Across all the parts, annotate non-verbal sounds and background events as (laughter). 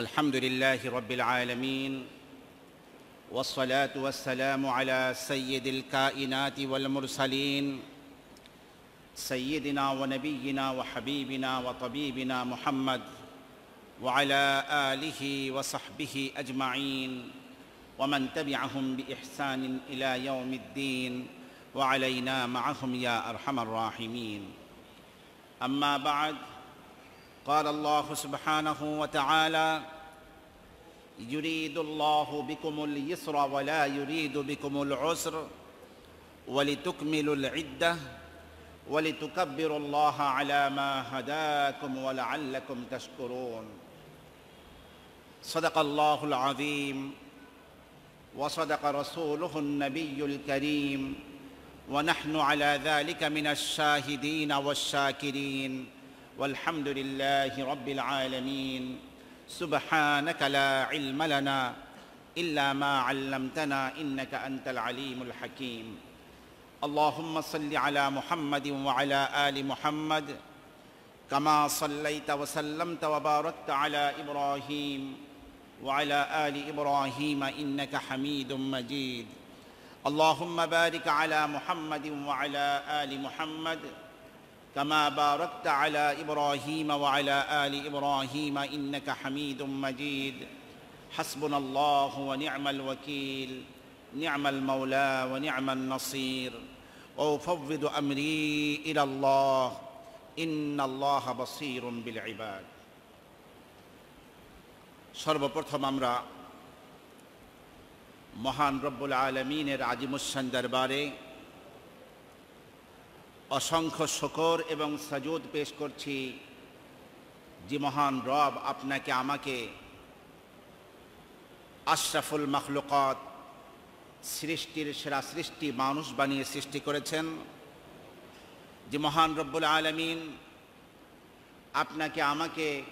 الحمد لله رب العالمين والصلاة والسلام على سيد الكائنات والمرسلين سيدنا ونبينا وحبيبنا وطبيبنا محمد وعلى آله وصحبه أجمعين ومن تبعهم بإحسان إلى يوم الدين وعلينا معهم يا أرحم الراحمين. أما بعد قال الله سبحانه وتعالى يريد الله بكم اليسر ولا يريد بكم العسر ولتكملوا العدة ولتكبروا الله على ما هداكم ولعلكم تشكرون. صدق الله العظيم وصدق رسوله النبي الكريم ونحن على ذلك من الشاهدين والشاكرين. والحمد لله رب العالمين. سبحانك لا علم لنا إلا ما علمتنا إنك أنت العليم الحكيم. اللهم صل على محمد وعلى آل محمد كما صليت وسلمت وباركت على إبراهيم وعلى آل إبراهيم إنك حميد مجيد. اللهم بارك على محمد وعلى آل محمد كما باركت على ابراهيم وعلى ال ابراهيم انك حميد مجيد حسبنا الله ونعم الوكيل نعم المولى ونعم النصير وافوض امري الى الله ان الله بصير بالعباد সর্বপ্রথম আমরা মহান রব্বুল আলমিনের আজিমুসান দরবারে অসংখ্য শকর এবং সাজুদ পেশ করছি। যে মহান রব, আপনাকে, আমাকে আশরাফুল মখলুকত সৃষ্টির সেরা সৃষ্টি মানুষ বানিয়ে সৃষ্টি করেছেন। যে মহান রব্বুল আলমিন, আপনাকে, আমাকে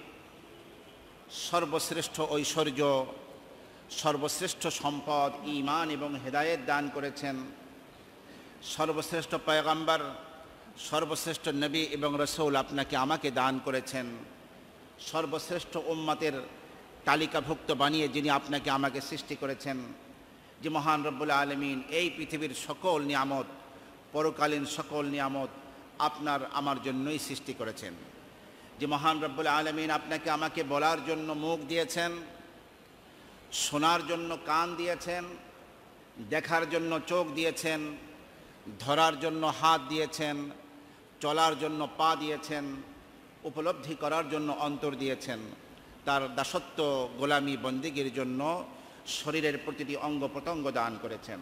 সর্বশ্রেষ্ঠ ঐশ্বর্য, সর্বশ্রেষ্ঠ সম্পদ ইমান এবং হেদায়েত দান করেছেন। সর্বশ্রেষ্ঠ পয়গাম্বার সর্বশ্রেষ্ঠ নবী এবং রসৌল আপনাকে আমাকে দান করেছেন। সর্বশ্রেষ্ঠ উম্মাতের তালিকাভুক্ত বানিয়ে যিনি আপনাকে আমাকে সৃষ্টি করেছেন। যে মহান রব্বুল আলমিন, এই পৃথিবীর সকল নিয়ামত, পরকালীন সকল নিয়ামত আপনার আমার জন্যই সৃষ্টি করেছেন। যে মহান রব্বুল আলমিন আপনাকে আমাকে বলার জন্য মুখ দিয়েছেন, শোনার জন্য কান দিয়েছেন, দেখার জন্য চোখ দিয়েছেন, ধরার জন্য হাত দিয়েছেন চলার জন্য পা দিয়েছেন, উপলব্ধি করার জন্য অন্তর দিয়েছেন। তার দাসত্ব গোলামি বন্দিগির জন্য শরীরের প্রতিটি অঙ্গ প্রত্যঙ্গ দান করেছেন।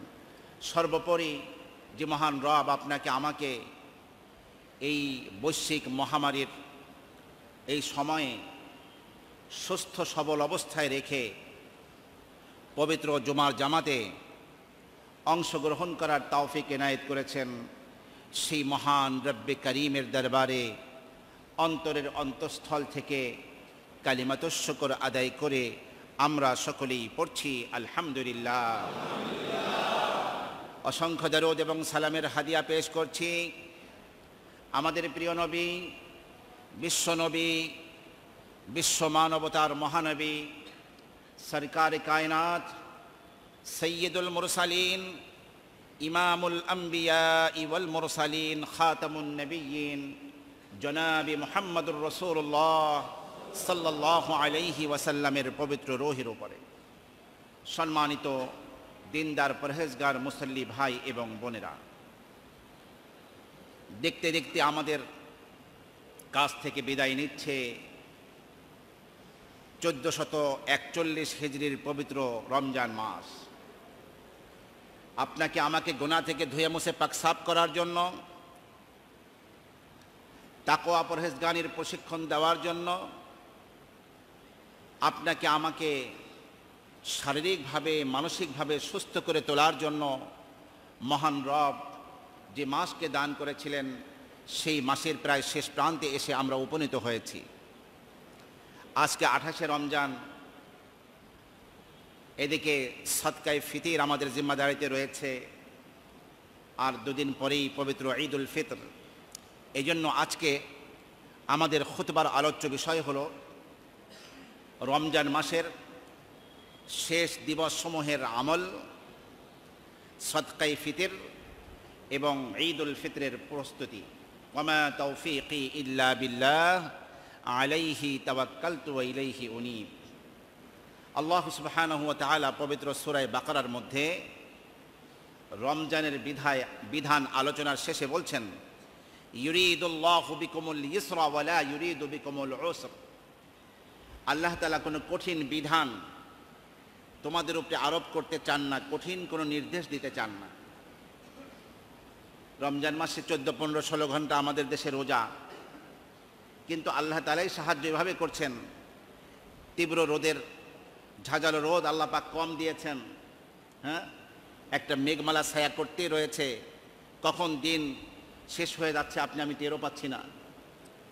সর্বোপরি যে মহান রব আপনাকে আমাকে এই বৈশ্বিক মহামারীর এই সময়ে সুস্থ সবল অবস্থায় রেখে পবিত্র জুমার জামাতে অংশগ্রহণ করার তাওফিক এনায়েত করেছেন। সেই মহান রব্বে করিমের দরবারে অন্তরের অন্তঃস্থল থেকে কালিমাতস্যকর আদায় করে আমরা সকলেই পড়ছি, আলহামদুলিল্লাহ। অসংখ্য দরদ এবং সালামের হাদিয়া পেশ করছি। আমাদের প্রিয় নবী বিশ্বনবী বিশ্ব মানবতার মহানবী, সরকার কায়নাত, সৈয়দুল মুরসালিন ইমামুল আম্বিয়া ইওয়াল মুরসালিন খাতামুন নবীন জনাবি মোহাম্মদুর রসুল্লাহ সাল্লাহ আলাইহি ওয়াসাল্লামের পবিত্র রোহের উপরে। সম্মানিত দিনদার পরহেজগার, মুসল্লি ভাই এবং বোনেরা, দেখতে দেখতে আমাদের কাছ থেকে বিদায় নিচ্ছে চোদ্দশত একচল্লিশ হিজড়ির পবিত্র রমজান মাস। আপনাকে আমাকে গোনা থেকে ধুয়ে মুছে পাকসাপ করার জন্য তাকোয়া পরহেজগানির প্রশিক্ষণ দেওয়ার জন্য, আপনাকে আমাকে শারীরিকভাবে, মানসিকভাবে সুস্থ করে তোলার জন্য মহান রব যে মাসকে দান করেছিলেন, সেই মাসের প্রায় শেষ প্রান্তে এসে আমরা উপনীত হয়েছি। আজকে আঠাশে রমজান এদিকে সৎকায় ফিতির আমাদের জিম্মাদারিতে রয়েছে। আর দুদিন পরেই পবিত্র ঈদ উল ফিতর। এই জন্য আজকে আমাদের খুতবার আলোচ্য বিষয় হল রমজান মাসের শেষ দিবসসমূহের আমল সৎকাই ফিতির এবং ঈদ উল ফিতরের প্রস্তুতি। ওমা তৌফিকি ইল্লা বিল্লাহ, আলাইহি তাওয়াক্কালতু ওয়া ইলাইহি উনীব। আল্লাহ সুবহানাহু ওয়া তাআলা পবিত্র সূরায়ে বাকারার মধ্যে রমজানের বিধায়, বিধান আলোচনার শেষে বলছেন, ইউরিদুল্লাহু বিকুমুল ইসরা ইউরিদু বিকুমুল উসর। আল্লাহ তালা কোনো কঠিন বিধান তোমাদের উপরে আরোপ করতে চান না, কঠিন কোনো নির্দেশ দিতে চান না। রমজান মাসে চোদ্দ, পনেরো, ষোলো ঘণ্টা আমাদের দেশে রোজা। কিন্তু আল্লাহ তালাই সাহায্য এভাবে করছেন, তীব্র রোদের ঝাঁঝালো রোদ, আল্লাহ পাক কম দিয়েছেন। হ্যাঁ? একটা মেঘমালা ছায়া করতেই রয়েছে। কখন দিন শেষ হয়ে যাচ্ছে আপনি আমি টেরও পাচ্ছি না।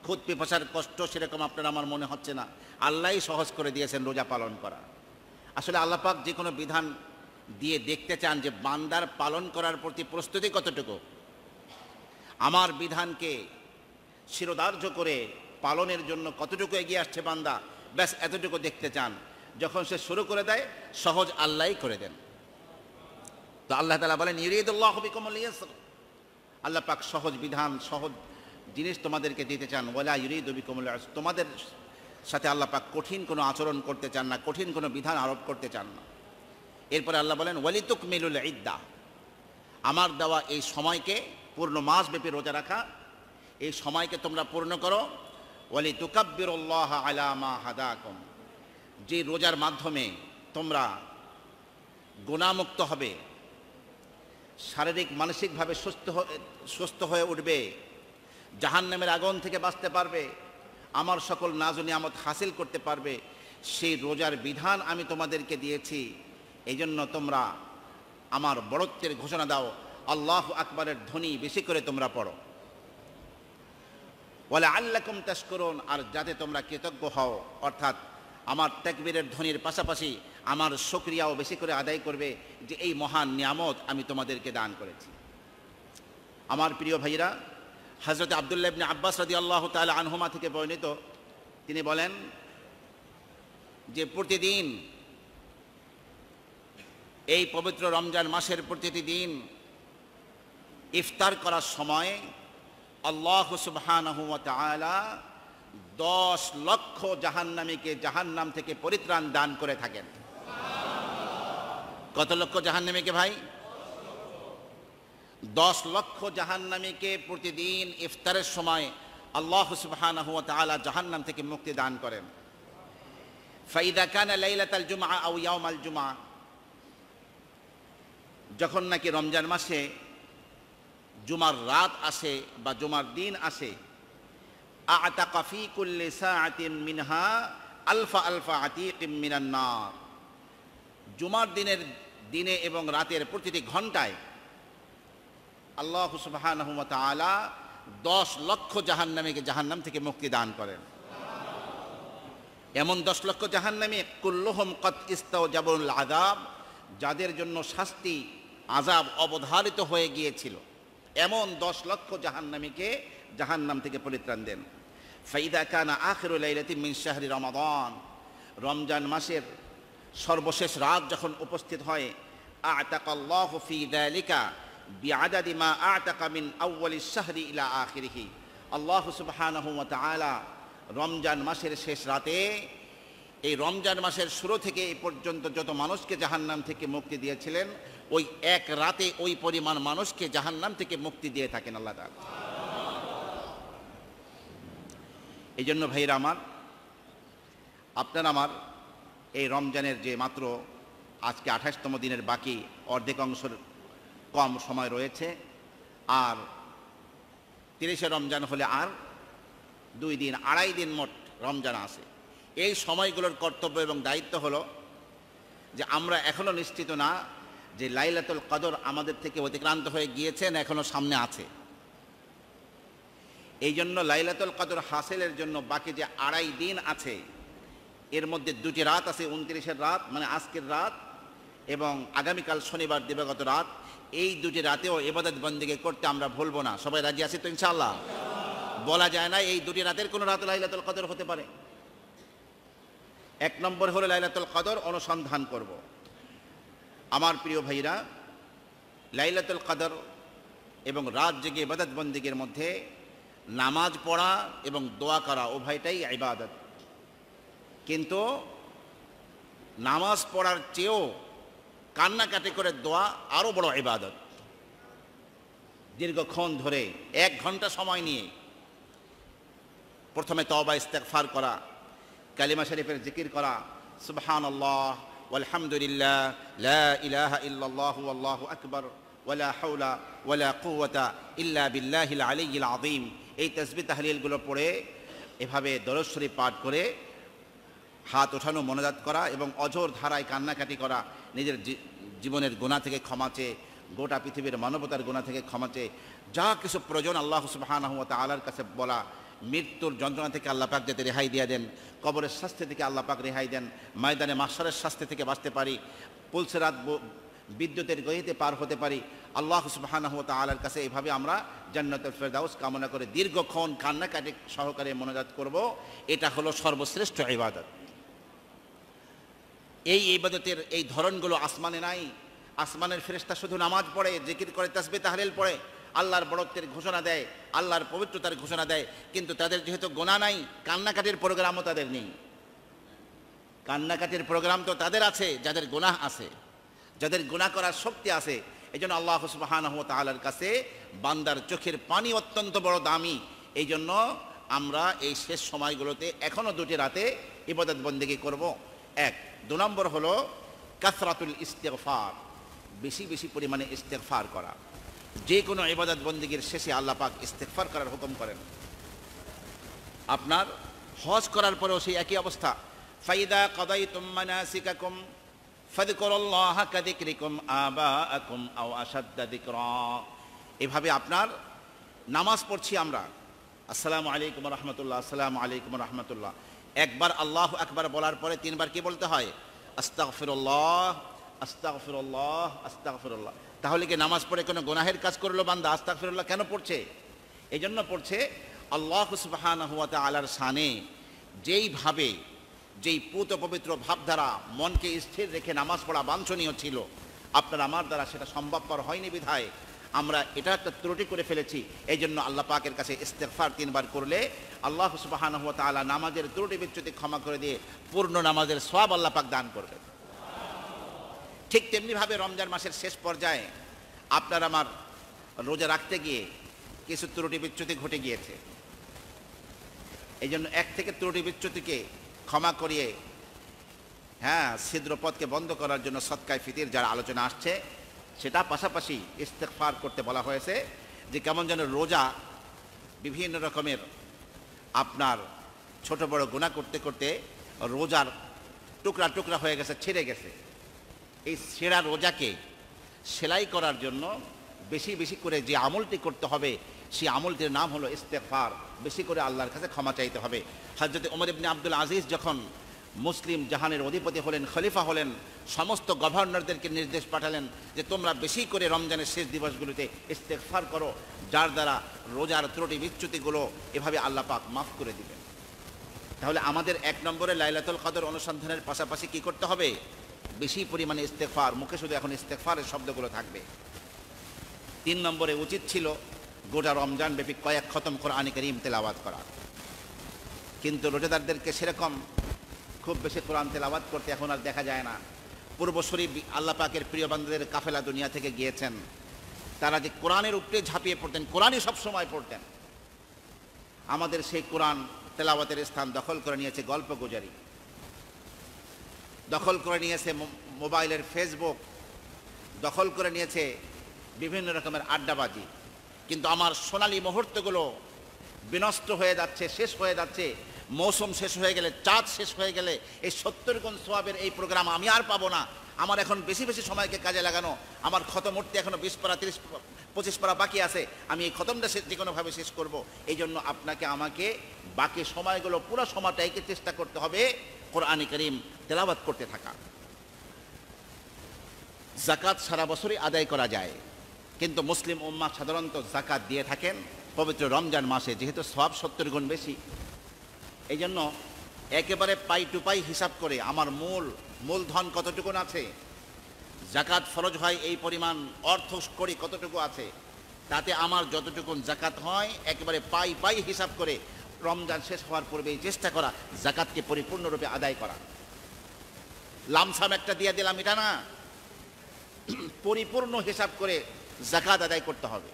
খুদ পিপাসার কষ্ট সেরকম আপনার আমার মনে হচ্ছে না। আল্লাহই সহজ করে দিয়েছেন রোজা পালন করা। আসলে আল্লাপাক যে কোনো বিধান দিয়ে দেখতে চান যে বান্দার পালন করার প্রতি প্রস্তুতি কতটুকু। আমার বিধানকে শিরোধার্য করে পালনের জন্য কতটুকু এগিয়ে আসছে বান্দা? ব্যাস, এতটুকু দেখতে চান। যখন সে শুরু করে দেয়, সহজ আল্লাহই করে দেন। তো আল্লাহ তালা বলেন আল্লাহ পাক সহজ বিধান, সহজ জিনিস তোমাদেরকে দিতে চান। ওলা ইরিদ বিকমল তোমাদের সাথে আল্লাহ পাক কঠিন কোনো আচরণ করতে চান না, কঠিন কোনো বিধান আরোপ করতে চান না। এরপরে আল্লাহ বলেন ওয়ালিতুক মিলুল ইদ্দা আমার দেওয়া এই সময়কে পূর্ণ মাসব্যাপী রোজা রাখা, এই সময়কে তোমরা পূর্ণ করো। ওয়ালি তুকাব্বিরুল্লাহ আলা মা হাদাকুম। যে রোজার মাধ্যমে তোমরা গুণামুক্ত হবে, শারীরিক, মানসিকভাবে সুস্থ সুস্থ হয়ে উঠবে, জাহান্নামের আগুন থেকে বাঁচতে পারবে, আমার সকল নাজ নিয়ামত হাসিল করতে পারবে, সেই রোজার বিধান আমি তোমাদেরকে দিয়েছি। এই জন্য তোমরা আমার বড়ত্বের ঘোষণা দাও, আল্লাহ আকবরের ধ্বনি বেশি করে তোমরা পড়ো। বলে আল্লাকুম করুন আর যাতে তোমরা কৃতজ্ঞ হও, অর্থাৎ আমার তেকবীরের ধ্বনির পাশাপাশি আমার সক্রিয়াও বেশি করে আদায় করবে যে এই মহান নিয়ামত আমি তোমাদেরকে দান করেছি। আমার প্রিয় ভাইরা হজরত আবদুল্লাহ আব্বাস রাদি আল্লাহ তাল আনহুমা থেকে বর্ণিত, তিনি বলেন যে প্রতিদিন এই পবিত্র রমজান মাসের প্রতিটি দিন ইফতার করার সময় আল্লাহ সুবহানাহু ওয়া তাআলা দশ লক্ষ জাহান্নামীকে জাহান্নাম থেকে পরিত্রাণ দান করে থাকেন। কত লক্ষ জাহান্নামীকে ভাই? দশ লক্ষ জাহান্নামীকে প্রতিদিন ইফতারের সময় আল্লাহ ওয়া তাআলা জাহান্নাম থেকে মুক্তি দান করেন। ফাইদা কানা লাইলাতাল জুমআ আও ইয়াউমাল জুমআ। যখন নাকি রমজান মাসে জুমার রাত আসে বা জুমার দিন আসে আতাকা ফি কুল্লি সাআতিন মিনহা আলফা আলফা আতিকিম মিনান জুমার দিনের দিনে এবং রাতের প্রতিটি ঘন্টায় আল্লাহ সুবহানাহু ওয়া তাআলা দশ লক্ষ জাহান্নামীকে জাহান্নাম থেকে মুক্তি দান করেন। এমন দশ লক্ষ জাহান্নামী কুল্লুহম কত ইস্তাও জাবরুল আদাব যাদের জন্য শাস্তি আজাব অবধারিত হয়ে গিয়েছিল। এমন দশ লক্ষ জাহান্নামীকে জাহান্নাম থেকে পরিত্রাণ দেন। ফাইদা কানা আখিরুল লাইলাতি মিন শাহরি রমাদান। রমজান মাসের সর্বশেষ রাত যখন উপস্থিত হয়, আতাকাল্লাহ ফি যালিকা বিআদাদি মা আতাকা মিন আউয়ালি শাহরি ইলা আখিরিহি। আল্লাহ সুবহানাহু ওয়া তাআলা রমজান মাসের শেষ রাতে, এই রমজান মাসের শুরু থেকে এই পর্যন্ত যত মানুষকে জাহান্নাম থেকে মুক্তি দিয়েছিলেন, ওই এক রাতে ওই পরিমাণ মানুষকে জাহান্নাম থেকে মুক্তি দিয়ে থাকেন আল্লাহ তাআলা। এই জন্য ভাইরা আমার, আপনার আমার এই রমজানের যে মাত্র আজকে আঠাশতম দিনের বাকি অর্ধেক অংশের কম সময় রয়েছে, আর তিরিশে রমজান হলে আর দুই দিন, আড়াই দিন মোট রমজান আসে এই সময়গুলোর কর্তব্য এবং দায়িত্ব হলো যে আমরা এখনও নিশ্চিত না যে লাইলাতুল কদর আমাদের থেকে অতিক্রান্ত হয়ে গিয়েছে না এখনও সামনে আছে। এই জন্য লাইলাতুল কদর হাসিলের জন্য বাকি যে আড়াই দিন আছে, এর মধ্যে দুটি রাত আছে, উনত্রিশের রাত মানে আজকের রাত এবং আগামীকাল শনিবার দিবাগত রাত। এই দুটি রাতেও এবাদত বন্দিকে করতে আমরা ভুলবো না। সবাই রাজি আছি তো ইনশাআল্লাহ? বলা যায় না এই দুটি রাতের কোনো রাত লাইলাতুল কদর হতে পারে। এক নম্বর হলো লাইলাতুল কদর অনুসন্ধান করব। আমার প্রিয় ভাইরা, লাইলাতুল কদর এবং রাত জেগে ইবাদত বন্দিগের মধ্যে নামাজ পড়া এবং দোয়া করা, উভয়টাই ইবাদত। কিন্তু নামাজ পড়ার চেয়েও কান্নাকাটি করে দোয়া আরও বড় ইবাদত। দীর্ঘক্ষণ ধরে, এক ঘণ্টা সময় নিয়ে প্রথমে তওবা, ইস্তেগফার করা, কালিমা শরীফের জিকির করা সুবহান আল্লাহ আলহামদুলিল্লাহ লা ইলাহা ইল্লাল্লাহু আল্লাহু আকবার, ওয়ালা হাওলা ওয়ালা কুওয়াতা ইল্লা বিল্লাহিল আলিয়্যিল আযীম। এই তাসবিহ তাহলিলগুলো পড়ে, এভাবে দরশ্বরী পাঠ করে হাত ওঠানো, মনোজাত করা এবং অঝোর ধারায় কান্নাকাটি করা নিজের জীবনের গোনা থেকে ক্ষমা চেয়ে, গোটা পৃথিবীর মানবতার গোনা থেকে ক্ষমা চেয়ে, যা কিছু প্রয়োজন আল্লাহ সুবহানাহু ওয়া তাআলার কাছে বলা, মৃত্যুর যন্ত্রণা থেকে আল্লাহ পাক যাতে রেহাই দিয়ে দেন, কবরের শাস্তি থেকে আল্লাহ পাক রেহাই দেন, ময়দানে মাসারের শাস্তি থেকে বাঁচতে পারি পুলসেরাত বিদ্যুতের গহিতে পার হতে পারি আল্লাহ সুবহানাহু ওয়া তাআলার কাছে এইভাবে আমরা জান্নাতুল ফেরদাউস কামনা করে দীর্ঘক্ষণ কান্নাকাটি সহকারে মনোজাত করব। এটা হলো সর্বশ্রেষ্ঠ ইবাদত। এই ইবাদতের এই ধরনগুলো আসমানে নাই। আসমানের ফেরেশতা শুধু নামাজ পড়ে, জিকির করে তাসবে তাহলিল পড়ে। আল্লাহর বড়ত্বের ঘোষণা দেয়, আল্লাহর পবিত্রতার ঘোষণা দেয়। কিন্তু তাদের যেহেতু গোনা নাই, কান্নাকাটির প্রোগ্রামও তাদের নেই। কান্নাকাটির প্রোগ্রাম তো তাদের আছে, যাদের গুনাহ আছে। যাদের গুনাহ করার শক্তি আছে এই জন্য আল্লাহ সুবহানাহু ওয়া তাআলার কাছে বান্দার চোখের পানি অত্যন্ত বড় দামি। এই জন্য আমরা এই শেষ সময়গুলোতে এখনও দুটি রাতে ইবাদত বন্দেগী করব। এক, দু নম্বর হলো কাসরাতুল ইস্তেগফার, বেশি বেশি পরিমাণে ইস্তেগফার করা। যে কোনো ইবাদত বন্দিগির শেষে আল্লাহ পাক ইস্তেগফার করার হুকুম করেন। আপনার হজ করার পরেও সেই একই অবস্থা। ফাইদা কাদাইতুম এভাবে আপনার নামাজ পড়ছি আমরা। আসসালামু আলাইকুম রহমতুল্লাহ, আসসালামু আলাইকুম রহমতুল্লাহ। একবার আল্লাহ একবার বলার পরে তিনবার কি বলতে হয়? আস্তাগফিরুল্লাহ আস্তাগফিরুল্লাহ আস্তাগফিরুল্লাহ। তাহলে কি নামাজ পড়ে কোনো গুনাহের কাজ করল বান্দা? আস্তাগফিরুল্লাহ কেন পড়ছে? এই জন্য পড়ছে আল্লাহ সুবহানাহু ওয়া তাআলার শানে যেইভাবে যেই পুত পবিত্র ভাবধারা মনকে স্থির রেখে নামাজ পড়া বাঞ্ছনীয় ছিল, আপনার আমার দ্বারা সেটা সম্ভবপর হয়নি বিধায়। আমরা এটা একটা ত্রুটি করে ফেলেছি এই জন্য আল্লাহ পাকের কাছে ইস্তেগফার তিনবার করলে আল্লাহ সুবহানাহু ওয়া তাআলা নামাজের ত্রুটি বিচ্যুতি ক্ষমা করে দিয়ে পূর্ণ নামাজের সব আল্লাহ পাক দান করবে ঠিক তেমনিভাবে রমজান মাসের শেষ পর্যায়ে আপনার আমার রোজা রাখতে গিয়ে কিছু ত্রুটি বিচ্যুতি ঘটে গিয়েছে। এই জন্য এক থেকে ত্রুটি বিচ্যুতিকে ক্ষমা করিয়ে হ্যাঁ ছিদ্রপথকে বন্ধ করার জন্য সৎকায় ফিতির যারা আলোচনা আসছে, সেটা পাশাপাশি ইস্তেকফার করতে বলা হয়েছে যে কেমন যেন রোজা বিভিন্ন রকমের আপনার ছোট বড় গুণা করতে করতে রোজার টুকরা টুকরা হয়ে গেছে, ছিঁড়ে গেছে। এই ছেঁড়া রোজাকে সেলাই করার জন্য বেশি বেশি করে যে আমলটি করতে হবে সেই আমলটির নাম হলো ইস্তেফার বেশি করে আল্লাহর কাছে ক্ষমা চাইতে হবে। হজরত ওমর ইবনে আব্দুল আজিজ যখন মুসলিম জাহানের অধিপতি হলেন, খলিফা হলেন, সমস্ত গভর্নরদেরকে নির্দেশ পাঠালেন যে তোমরা বেশি করে রমজানের শেষ দিবসগুলিতে ইস্তেফার করো, যার দ্বারা রোজার ত্রুটি বিচ্যুতিগুলো এভাবে আল্লাহ পাক মাফ করে দিবেন। তাহলে আমাদের এক নম্বরে লাইলাতুল কদর অনুসন্ধানের পাশাপাশি কি করতে হবে? বেশি পরিমাণে ইস্তেকফার মুখে শুধু এখন ইস্তেকফারের শব্দগুলো থাকবে। তিন নম্বরে উচিত ছিল গোটা রমজান ব্যাপী কয়েক খতম কোরআন করিম তেলাওয়াত করা। কিন্তু রোজাদারদেরকে সেরকম খুব বেশি কোরআন তেলাওয়াত করতে এখন আর দেখা যায় না। পূর্বশরী আল্লাহ পাকের প্রিয় বান্ধবের কাফেলা দুনিয়া থেকে গিয়েছেন। তারা যে কোরআনের উপরে ঝাঁপিয়ে পড়তেন, কোরআনই সবসময় পড়তেন। আমাদের সেই কোরআন তেলাওয়াতের স্থান দখল করে নিয়েছে গল্প গুজারি। দখল করে নিয়েছে মোবাইলের ফেসবুক। দখল করে নিয়েছে বিভিন্ন রকমের আড্ডাবাজি। কিন্তু আমার সোনালী মুহূর্তগুলো বিনষ্ট হয়ে যাচ্ছে, শেষ হয়ে যাচ্ছে। মৌসুম শেষ হয়ে গেলে, চাঁদ শেষ হয়ে গেলে এই সত্তর গুণ সোয়াবের এই প্রোগ্রাম আমি আর পাবো না। আমার এখন বেশি বেশি সময়কে কাজে লাগানো, আমার খতম উঠতে এখনও বিশ পারা, তিরিশ পঁচিশ পারা বাকি আছে। আমি এই খতমটা যে কোনোভাবে শেষ করব। এই জন্য আপনাকে, আমাকে বাকি সময়গুলো, পুরো সময়টাইকে চেষ্টা করতে হবে কোরআনী করিম তেলাবাদ করতে থাকা। জাকাত সারা বছরই আদায় করা যায়। কিন্তু মুসলিম উম্মা সাধারণত জাকাত দিয়ে থাকেন। পবিত্র রমজান মাসে যেহেতু সব সত্তর গুণ বেশি। এই জন্য একেবারে পাই টু পাই হিসাব করে আমার মূল, মূলধন কতটুকুন আছে? জাকাত ফরজ হয় এই পরিমাণ অর্থ করি কতটুকু আছে? তাতে আমার যতটুকুন জাকাত হয়, একেবারে পাই পাই হিসাব করে রমজান শেষ হওয়ার পূর্বেই চেষ্টা করা জাকাতকে পরিপূর্ণরূপে আদায় করা। লামসাম একটা দিয়ে দিলাম, এটা না? (clears throat) পরিপূর্ণ হিসাব করে জাকাত আদায় করতে হবে।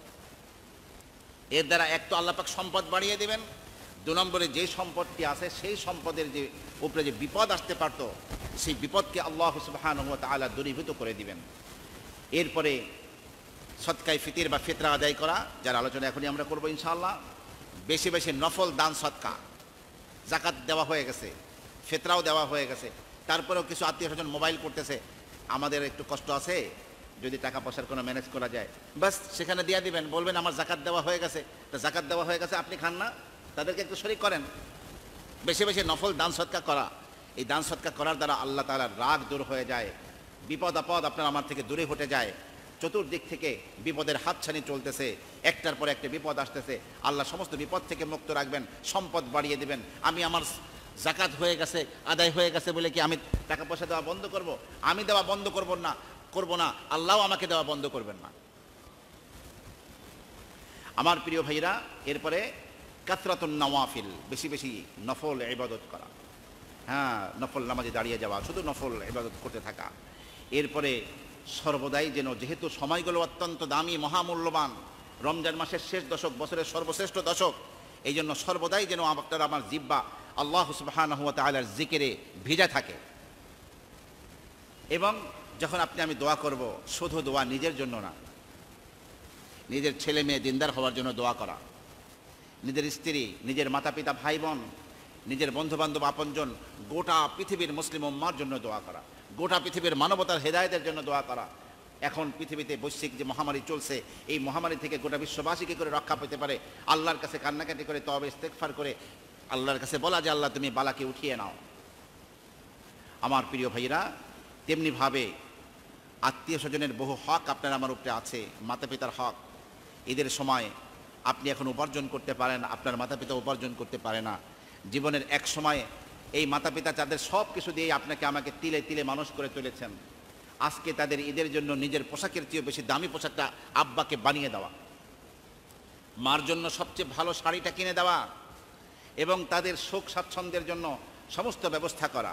এর দ্বারা এক তো আল্লাপাক সম্পদ বাড়িয়ে দেবেন, দু নম্বরে যে সম্পদটি আছে সেই সম্পদের যে উপরে যে বিপদ আসতে পারতো, সেই বিপদকে আল্লাহ সুবাহান তালা দূরীভূত করে দিবেন। এরপরে সৎকায় ফিতির বা ফিতরা আদায় করা, যার আলোচনা এখনই আমরা করব ইনশাআল্লাহ। বেশি বেশি নফল দান সৎকা। জাকাত দেওয়া হয়ে গেছে, ফেতরাও দেওয়া হয়ে গেছে। তারপরেও কিছু আত্মীয় স্বজন মোবাইল করতেছে, আমাদের একটু কষ্ট আছে যদি টাকা পয়সার কোনো ম্যানেজ করা যায়। বাস সেখানে দিয়ে দিবেন, বলবেন আমার জাকাত দেওয়া হয়ে গেছে। তা জাকাত দেওয়া হয়ে গেছে, আপনি খান না। তাদেরকে একটু শরিক করেন। বেশি বেশি নফল দান সৎকা করা। এই দান সৎকা করার দ্বারা আল্লাহ তালার রাগ দূর হয়ে যায়। বিপদ আপদ আপনার আমার থেকে দূরে হটে যায়। চতুর্দিক থেকে বিপদের হাতছানি চলতেছে। একটার পর একটা বিপদ আসতেছে। আল্লাহ সমস্ত বিপদ থেকে মুক্ত রাখবেন, সম্পদ বাড়িয়ে দিবেন। আমি আমার জাকাত হয়ে গেছে, আদায় হয়ে গেছে বলে কি আমি টাকা পয়সা দেওয়া বন্ধ করব? আমি দেওয়া বন্ধ করব না। করব না, আল্লাহও আমাকে দেওয়া বন্ধ করবেন না। আমার প্রিয় ভাইরা, এরপরে কাতরাতুন নওয়াফিল, বেশি বেশি নফল ইবাদত করা। হ্যাঁ নফল নামাজে দাঁড়িয়ে যাওয়া, শুধু নফল ইবাদত করতে থাকা। এরপরে সর্বদাই যেন, যেহেতু সময়গুলো অত্যন্ত দামি, মহামূল্যবান, রমজান মাসের শেষ দশক, বছরের সর্বশ্রেষ্ঠ দশক এই জন্য সর্বদাই যেন আপনার আমার জিব্বা আল্লাহ সুবাহান জিকেরে ভিজা থাকে। এবং যখন আপনি আমি দোয়া করব, শুধু দোয়া নিজের জন্য না। নিজের ছেলে মেয়ে দিনদার হওয়ার জন্য দোয়া করা। নিজের স্ত্রী, নিজের মাতা পিতা ভাই বোন নিজের বন্ধু বান্ধব আপনজন, গোটা পৃথিবীর মুসলিম উম্মার জন্য দোয়া করা। গোটা পৃথিবীর মানবতার হেদায়তের জন্য দোয়া করা। এখন পৃথিবীতে বৈশ্বিক যে মহামারী চলছে, এই মহামারী থেকে গোটা বিশ্ববাসীকে করে রক্ষা পেতে পারে। আল্লাহর কাছে কান্নাকাটি করে তবে ইস্তেকফার করে আল্লাহর কাছে বলা যে, আল্লাহ, তুমি বালাকে উঠিয়ে নাও। আমার প্রিয় ভাইরা তেমনিভাবে আত্মীয় স্বজনের বহু হক আপনার আমার উপরে আছে মাতা পিতার হক। ঈদের সময় আপনি এখন উপার্জন করতে পারেন, আপনার মাতা পিতা উপার্জন করতে পারে না। জীবনের এক সময় এই মাতা পিতা তাদের সব কিছু দিয়ে আপনাকে আমাকে তিলে তিলে মানুষ করে তুলেছেন। আজকে তাদের ঈদের জন্য নিজের পোশাকের চেয়েও বেশি দামি পোশাকটা আব্বাকে বানিয়ে দেওয়া। মার জন্য সবচেয়ে ভালো শাড়িটা কিনে দেওয়া এবং তাদের শোক স্বাচ্ছন্দ্যের জন্য সমস্ত ব্যবস্থা করা।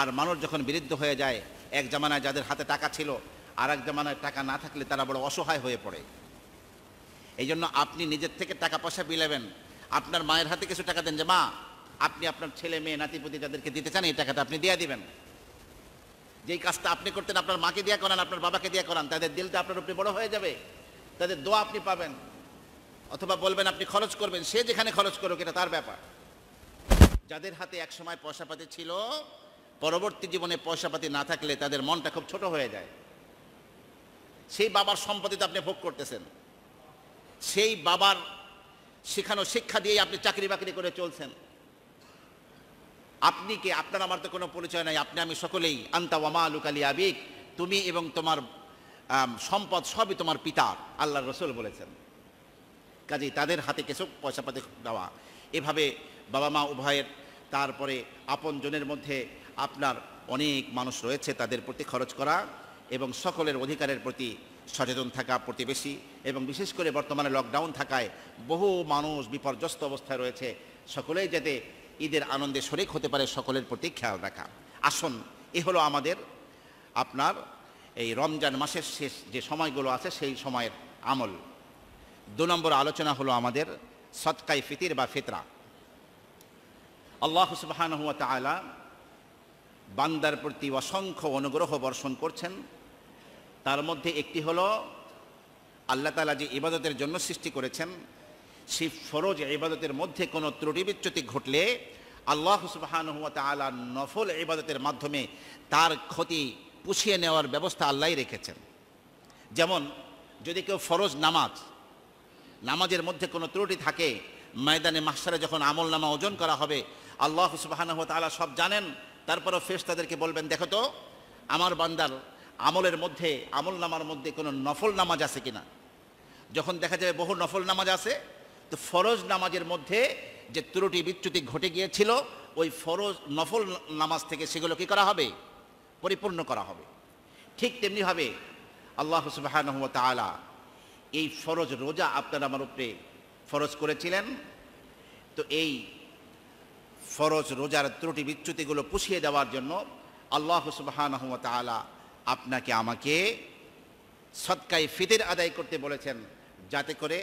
আর মানুষ যখন বিরুদ্ধ হয়ে যায় এক জামানায় যাদের হাতে টাকা ছিল আর এক জামানায় টাকা না থাকলে তারা বড় অসহায় হয়ে পড়ে। এই জন্য আপনি নিজের থেকে টাকা পয়সা বিলাবেন। আপনার মায়ের হাতে কিছু টাকা দেন যে, মা, আপনি আপনার ছেলে, মেয়ে, নাতিপুতি যাদেরকে দিতে চান, এই টাকাটা আপনি দিয়ে দিবেন। যেই কাজটা আপনি করতেন, আপনার মাকে দিয়া করান, আপনার বাবাকে দিয়া করান, তাদের দিলটা আপনার উপরে বড় হয়ে যাবে। তাদের দোয়া আপনি পাবেন। অথবা বলবেন, আপনি খরচ করবেন, সে যেখানে খরচ করুক, এটা তার ব্যাপার। যাদের হাতে এক সময় পয়সাপাতি ছিল পরবর্তী জীবনে পয়সাপাতি না থাকলে তাদের মনটা খুব ছোট হয়ে যায়। সেই বাবার সম্পত্তি তো আপনি ভোগ করতেছেন। সেই বাবার শেখানো শিক্ষা দিয়েই আপনি চাকরি বাকরি করে চলছেন। আপনি কি? আপনার আমার তো কোনো পরিচয় নাই। আপনি আমি সকলেই। আন্তা ওয়ামা লুকালি আবিক। তুমি এবং তোমার সম্পদ সবই তোমার পিতার আল্লাহ রসুল বলেছেন। কাজেই তাদের হাতে কিছু পয়সাপাতি দেওয়া। এভাবে বাবা মা উভয়ের, তারপরে আপনজনের মধ্যে আপনার অনেক মানুষ রয়েছে তাদের প্রতি খরচ করা এবং সকলের অধিকারের প্রতি সচেতন থাকা প্রতিবেশী এবং বিশেষ করে বর্তমানে লকডাউন থাকায় বহু মানুষ বিপর্যস্ত অবস্থায় রয়েছে। সকলেই যাতে ঈদের আনন্দে শরিক হতে পারে সকলের প্রতি খেয়াল রাখা। আসুন, এ হলো আমাদের আপনার এই রমজান মাসের শেষ যে সময়গুলো আছে সেই সময়ের আমল। দু নম্বর আলোচনা হলো আমাদের সৎকাই ফিতির বা ফিতরা। আল্লাহ সুবহানাহু ওয়া তাআলা বান্দার প্রতি অসংখ্য অনুগ্রহ বর্ষণ করছেন। তার মধ্যে একটি হলো, আল্লাহ তাআলা যে ইবাদতের জন্য সৃষ্টি করেছেন, সেই ফরজ ইবাদতের মধ্যে কোনো ত্রুটি বিচ্যুতি ঘটলে আল্লাহ সুবহানাহু ওয়া তাআলা নফল ইবাদতের মাধ্যমে তার ক্ষতি পুষিয়ে নেওয়ার ব্যবস্থা আল্লাহই রেখেছেন। যেমন, যদি কেউ ফরজ নামাজ, নামাজের মধ্যে কোনো ত্রুটি থাকে, ময়দানে মাসারে যখন আমল নামা ওজন করা হবে, আল্লাহ সুবাহানহ তাআলা সব জানেন তারপরও ফেস তাদেরকে বলবেন, দেখো তো, আমার বান্দার আমলের মধ্যে, আমল নামার মধ্যে কোনো নফল নামাজ আছে কিনা? যখন দেখা যাবে বহু নফল নামাজ আছে, তো ফরজ নামাজের মধ্যে যে ত্রুটি বিচ্যুতি ঘটে গিয়েছিল, ওই ফরজ নফল নামাজ থেকে সেগুলো কি করা হবে? পরিপূর্ণ করা হবে। ঠিক তেমনিভাবে আল্লাহ তাআলা এই ফরজ রোজা আপনার আমার উপরে ফরজ করেছিলেন। তো এই ফরজ, রোজার ত্রুটি বিচ্যুতিগুলো পুষিয়ে দেওয়ার জন্য আল্লাহ সুবাহানহ তাআলা আপনাকে আমাকে সৎকাই ফিতের আদায় করতে বলেছেন, যাতে করে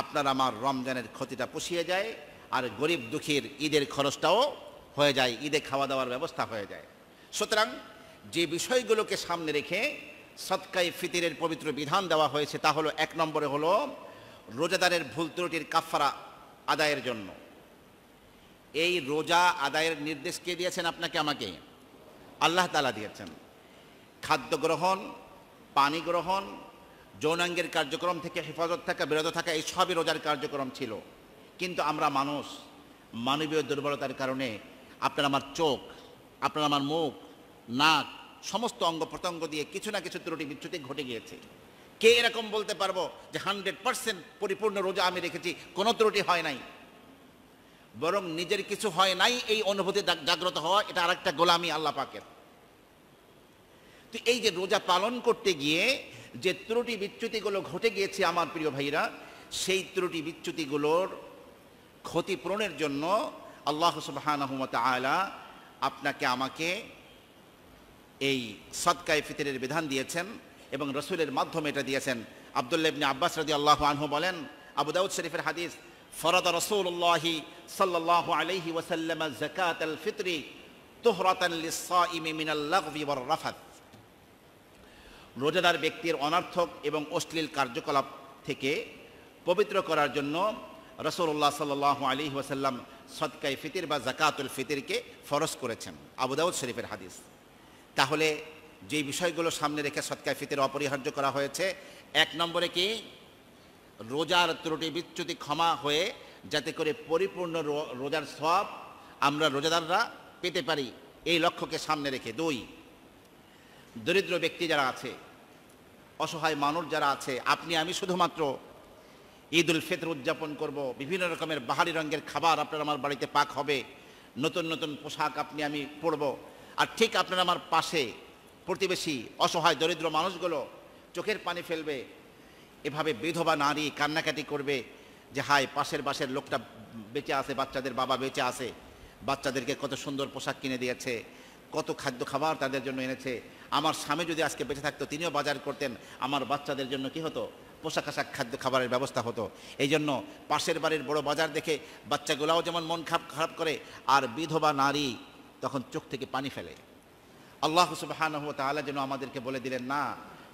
আপনার আমার রমজানের ক্ষতিটা পুষিয়ে যায় আর গরিব দুঃখীর ঈদের খরচটাও হয়ে যায়, ঈদে খাওয়া দাওয়ার ব্যবস্থা হয়ে যায়। সুতরাং যে বিষয়গুলোকে সামনে রেখে সৎকাই ফিতিরের পবিত্র বিধান দেওয়া হয়েছে, তা হলো এক নম্বরে হলো রোজাদারের ভুল ত্রুটির কাফারা আদায়ের জন্য। এই রোজা আদায়ের নির্দেশ কে দিয়েছেন আপনাকে? আমাকে। আল্লাহ তালা দিয়েছেন। খাদ্য গ্রহণ, পানি গ্রহণ, যৌনাঙ্গের কার্যক্রম থেকে হেফাজত থাকা, বিরত থাকা, এই সবই রোজার কার্যক্রম ছিল। কিন্তু আমরা মানুষ, মানবীয় দুর্বলতার কারণে আপনার আমার চোখ, আপনার আমার মুখ, নাক, সমস্ত অঙ্গ প্রত্যঙ্গ দিয়ে কিছু না কিছু ত্রুটি বিচ্যুতি ঘটে গিয়েছে। কে এরকম বলতে পারব যে হান্ড্রেড পার্সেন্ট পরিপূর্ণ রোজা আমি রেখেছি? কোনো ত্রুটি হয় নাই। বরং নিজের কিছু হয় নাই, এই অনুভূতি জাগ্রত হওয়া, এটা আরেকটা গোলামি আল্লাহ পাকের। তো এই যে রোজা পালন করতে গিয়ে যে ত্রুটি বিচ্যুতিগুলো ঘটে গিয়েছে আমার প্রিয় ভাইরা, সেই ত্রুটি বিচ্যুতিগুলোর ক্ষতিপূরণের জন্য আল্লাহ সুবহানাহু ওয়া তাআলা আপনাকে আমাকে এই সৎকায় ফিতরের বিধান দিয়েছেন এবং রসুলের মাধ্যমে এটা দিয়েছেন। আবদুল্লাহ ইবনে আব্বাস আল্লাহ আনহু বলেন, আবু দাউদ শরীফের হাদিস, ফরদ রাসূলুল্লাহি সাল্লাল্লাহু আলাইহি ওয়াসাল্লাম যাকাত আল ফিতরি তুহরাতান লিস-সাইমি মিনাল লাগবি ওয়ার রাফাত। রোজাদার ব্যক্তির অনার্থক এবং অশ্লীল কার্যকলাপ থেকে পবিত্র করার জন্য রসুল্লাহ সাল্লাহ আলী ওয়াসাল্লাম সদকাই ফিতির বা জাকাতুল ফিতিরকে ফরজ করেছেন। আবুদাউদ শরীফের হাদিস। তাহলে যে বিষয়গুলো সামনে রেখে সৎকায় ফিতির অপরিহার্য করা হয়েছে, এক নম্বরে কি? রোজার ত্রুটি বিচ্যুতি ক্ষমা হয়ে যাতে করে পরিপূর্ণ রোজার সব আমরা রোজাদাররা পেতে পারি। এই লক্ষ্যকে সামনে রেখে দুই, দরিদ্র ব্যক্তি যারা আছে, অসহায় মানুষ যারা আছে, আপনি, আমি শুধুমাত্র ঈদ উল ফিতর উদযাপন করব, বিভিন্ন রকমের বাহারি রঙের খাবার আপনার আমার বাড়িতে পাক হবে, নতুন নতুন পোশাক আপনি, আমি পরব। আর ঠিক আপনার আমার পাশে প্রতিবেশী অসহায় দরিদ্র মানুষগুলো চোখের পানি ফেলবে, এভাবে বিধবা নারী কান্নাকাটি করবে যে হায়, পাশের বাসের লোকটা বেঁচে আছে, বাচ্চাদের বাবা বেঁচে আছে, বাচ্চাদেরকে কত সুন্দর পোশাক কিনে দিয়েছে, কত খাদ্য খাবার তাদের জন্য এনেছে। আমার স্বামী যদি আজকে বেঁচে থাকতো, তিনিও বাজার করতেন, আমার বাচ্চাদের জন্য কি হতো? পোশাক আশাক, খাদ্য খাবারের ব্যবস্থা হতো। এই জন্য পাশের বাড়ির বড় বাজার দেখে বাচ্চাগুলাও যেমন মন খারাপ খারাপ করে, আর বিধবা নারী তখন চোখ থেকে পানি ফেলে। আল্লাহ সুবাহানহ তাহলে যেন আমাদেরকে বলে দিলেন, না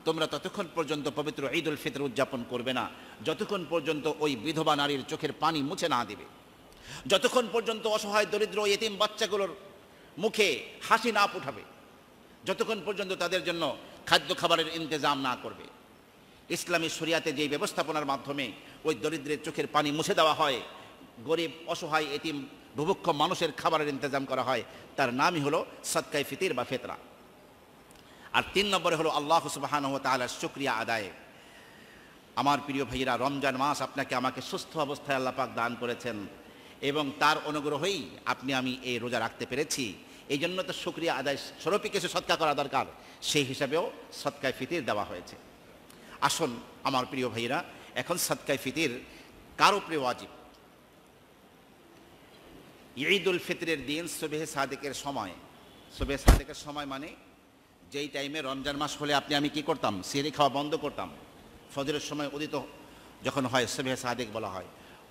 তোমরা ততক্ষণ পর্যন্ত পবিত্র ঈদ উল ফিতর উদযাপন করবে না। যতক্ষণ পর্যন্ত ওই বিধবা নারীর চোখের পানি মুছে না দিবে। যতক্ষণ পর্যন্ত অসহায়, দরিদ্র, এতিম বাচ্চাগুলোর মুখে হাসি না ফুটাবে। যতক্ষণ পর্যন্ত তাদের জন্য খাদ্য খাবারের ইন্তজাম না করবে। ইসলামী শরিয়াতে যেই ব্যবস্থাপনার মাধ্যমে ওই দরিদ্রের চোখের পানি মুছে দেওয়া হয়, গরিব, অসহায়, এতিম, বুভুক্ষ মানুষের খাবারের ইন্তজাম করা হয়, তার নামই হলো সৎকাই ফিতির বা ফেতরা। আর তিন নম্বরে হলো আল্লাহ সুবাহান তালার শুক্রিয়া আদায়। আমার প্রিয় ভাইয়েরা, রমজান মাস আপনাকে আমাকে সুস্থ অবস্থায় আল্লাহ পাক দান করেছেন এবং তার অনুগ্রহেই আপনি আমি এই রোজা রাখতে পেরেছি। এই জন্য তো শুক্রিয়া আদায় স্বরূপই কিছু সৎকা করা দরকার। সেই হিসাবেও সৎকায় ফিতির দেওয়া হয়েছে। আসুন, আমার প্রিয় ভাইয়েরা, এখন সৎকায় ফিতির কার উপরে ওয়াজিব? ঈদ উল ফিতরের দিন সুবেহ সাদেকের সময়। সুবেহ সাদেকের সময় মানে যেই টাইমে রমজান মাস হলে আপনি, আমি কি করতাম? সিঁড়ি খাওয়া বন্ধ করতাম। ফজরের সময় উদিত যখন হয়, সুবেহ সাদেক বলা হয়।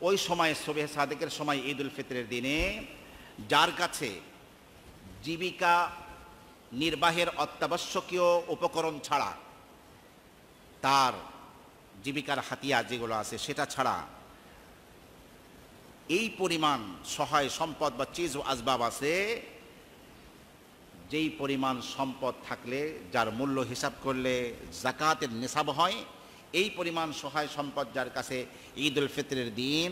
ওই সময়, সুবেহ সাদেকের সময় ঈদ উল ফিতরের দিনে যার কাছে জীবিকা নির্বাহের অত্যাবশ্যকীয় উপকরণ ছাড়া তার জীবিকার হাতিয়া যেগুলো আছে, সেটা ছাড়া এই পরিমাণ সহায় সম্পদ বা চিজ আসবাব আছে যেই পরিমাণ সম্পদ থাকলে, যার মূল্য হিসাব করলে জাকাতের নেশাব হয়, এই পরিমাণ সহায় সম্পদ যার কাছে ঈদ উল ফিতরের দিন,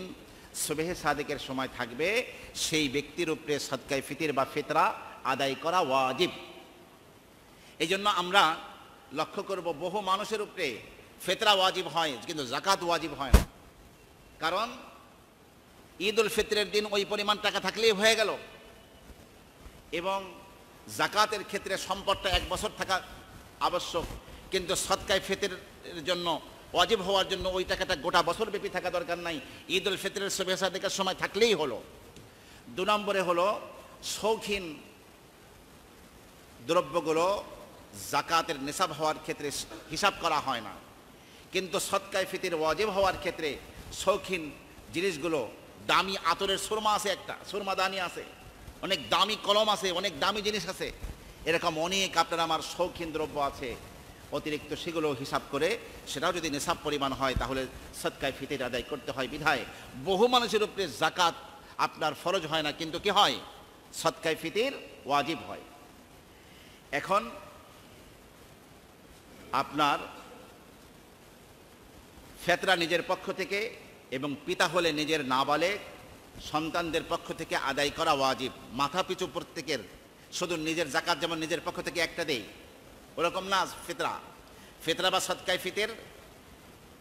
সুবেহে সাদেকের সময় থাকবে, সেই ব্যক্তির উপরে সদকায় ফিতির বা ফিতরা আদায় করা ওয়াজিব। এই জন্য আমরা লক্ষ্য করব বহু মানুষের উপরে ফেতরা ওয়াজিব হয়, কিন্তু জাকাত ওয়াজিব হয় না। কারণ ঈদ উল ফিতরের দিন ওই পরিমাণ টাকা থাকলেই হয়ে গেল। এবং জাকাতের ক্ষেত্রে সম্পদটা এক বছর থাকা আবশ্যক, কিন্তু সৎকায় ফেতের জন্য, ওয়াজিব হওয়ার জন্য ওই টাকাটা গোটা বছর ব্যাপী থাকা দরকার নাই। ঈদ উল ফিতরের শুভেচ্ছা দেখার সময় থাকলেই হলো। দু নম্বরে হলো, শৌখিন দ্রব্যগুলো জাকাতের নেশাব হওয়ার ক্ষেত্রে হিসাব করা হয় না। কিন্তু সৎকায় ফিতির ওয়াজিব হওয়ার ক্ষেত্রে শৌখিন জিনিসগুলো, দামি আতরের সুরমা আছে একটা, সুরমা দানি আছে। অনেক দামি কলম আছে, অনেক দামি জিনিস আছে। এরকম অনেক আপনার আমার শৌখিন দ্রব্য আছে। অতিরিক্ত সেগুলো হিসাব করে সেটাও যদি নেশাব পরিমাণ হয়, তাহলে সৎকায় ফিতির আদায় করতে হয়। বিধায় বহু মানুষের উপরে জাকাত আপনার ফরজ হয় না, কিন্তু কি হয়? সৎকায় ফিতির ওয়াজিব হয়। এখন আপনার ফেতরা নিজের পক্ষ থেকে এবং পিতা হলে নিজের নাবালেগ সন্তানদের পক্ষ থেকে আদায় করা ওয়াজিব। মাথা পিছু প্রত্যেকের। শুধু নিজের জাকাত যেমন নিজের পক্ষ থেকে একটা দেই। ওরকম না, ফিতরা। ফিতরা বা সৎকায় ফিতের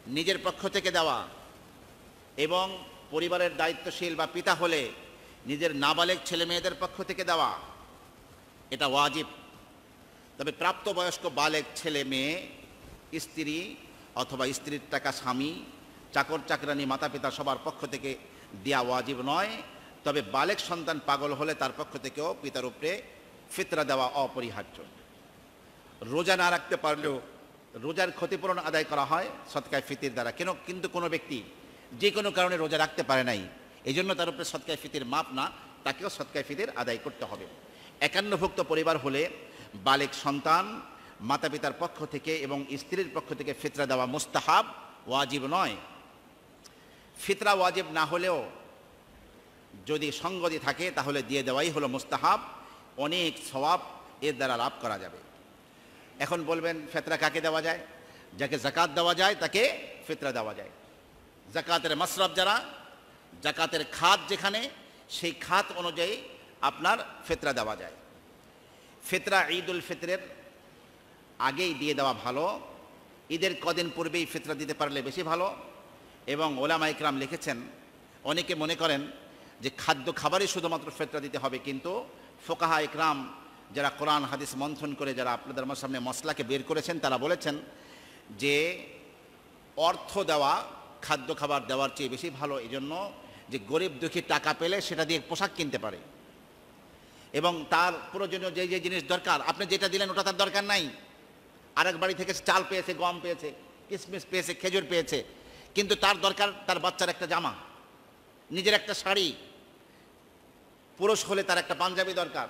নিজের পক্ষ থেকে দেওয়া। এবং পরিবারের দায়িত্বশীল বা পিতা হলে নিজের নাবালেগ ছেলে মেয়েদের পক্ষ থেকে দেওয়া। এটা ওয়াজিব। তবে প্রাপ্তবয়স্ক বালেক ছেলে মেয়ে, স্ত্রী অথবা স্ত্রীর টাকা স্বামী চাকর চাকরানি মাতা পিতা সবার পক্ষ থেকে দেওয়া ওয়াজিব নয়। তবে বালেক সন্তান পাগল হলে তার পক্ষ থেকেও পিতার উপরে ফিতরা দেওয়া অপরিহার্য। রোজা না রাখতে পারলেও রোজার ক্ষতিপূরণ আদায় করা হয় সৎকায় ফিতির দ্বারা। কেন? কিন্তু কোনো ব্যক্তি যে কোনো কারণে রোজা রাখতে পারে নাই এই জন্য তার উপরে সৎকায় ফিতির মাপ না, তাকেও সৎকায় ফিতির আদায় করতে হবে। একান্নভুক্ত পরিবার হলে বালেক সন্তান মাতা পিতার পক্ষ থেকে এবং স্ত্রীর পক্ষ থেকে ফিতরা দেওয়া মুস্তাহাব ওয়াজিব নয়। ফিতরা ওয়াজিব না হলেও যদি সঙ্গতি থাকে, তাহলে দিয়ে দেওয়াই হলো মুস্তাহাব। অনেক সওয়াব এর দ্বারা লাভ করা যাবে। এখন বলবেন, ফেতরা কাকে দেওয়া যায়? যাকে জাকাত দেওয়া যায়, তাকে ফিতরা দেওয়া যায়। জাকাতের মাসরাফ যারা জাকাতের খাত যেখানে, সেই খাত অনুযায়ী আপনার ফেতরা দেওয়া যায়। ফেতরা ঈদ উল ফিতরের আগেই দিয়ে দেওয়া ভালো। ঈদের কদিন পূর্বেই ফিতরা দিতে পারলে বেশি ভালো। এবং ওলামা ইকরাম লিখেছেন, অনেকে মনে করেন যে খাদ্য খাবারই শুধুমাত্র ফেতরা দিতে হবে, কিন্তু ফোকাহা ইকরাম যারা কোরআন, হাদিস মন্থন করে, যারা আপনাদের আমার সামনে মশলাকে বের করেছেন, তারা বলেছেন যে অর্থ দেওয়া, খাদ্য খাবার দেওয়ার চেয়ে বেশি ভালো এই জন্য যে গরিব দুঃখী টাকা পেলে সেটা দিয়ে পোশাক কিনতে পারে। এবং তার প্রয়োজনীয় যে যে জিনিস দরকার, আপনি যেটা দিলেন ওটা তার দরকার নাই। আরেক বাড়ি থেকে চাল পেয়েছে, গম পেয়েছে কিশমিশ পেয়েছে, খেজুর পেয়েছে কিন্তু তার দরকার তার বাচ্চার একটা জামা, নিজের একটা শাড়ি। পুরুষ হলে তার একটা পাঞ্জাবি দরকার।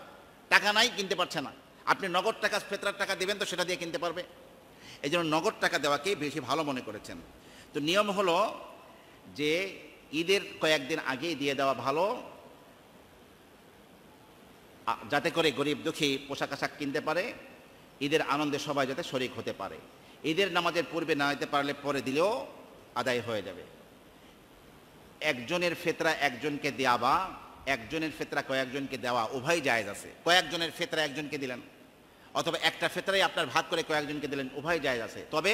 টাকা নাই, কিনতে পারছে না। আপনি নগদ টাকা, ফেতরার টাকা দেবেন তো সেটা দিয়ে কিনতে পারবে। এই জন্য নগদ টাকা দেওয়াকেই বেশি ভালো মনে করেছেন। তো নিয়ম হলো যে ঈদের কয়েকদিন আগেই দিয়ে দেওয়া ভালো যাতে করে গরিব দুঃখী পোশাক আশাক কিনতে পারে। ঈদের আনন্দে সবাই যাতে শরিক হতে পারে। ঈদের নামাজের পূর্বে না দিতে পারলে পরে দিলেও আদায় হয়ে যাবে। একজনের ফেতরা একজনকে দেওয়া, একজনের ফেতরা কয়েকজনকে দেওয়া উভয় জায়েজ আছে। কয়েকজনের ফেতরা একজনকে দিলেন, অথবা একটা ফেতরাই আপনার ভাগ করে কয়েকজনকে দিলেন, উভয় জায়েজ আছে। তবে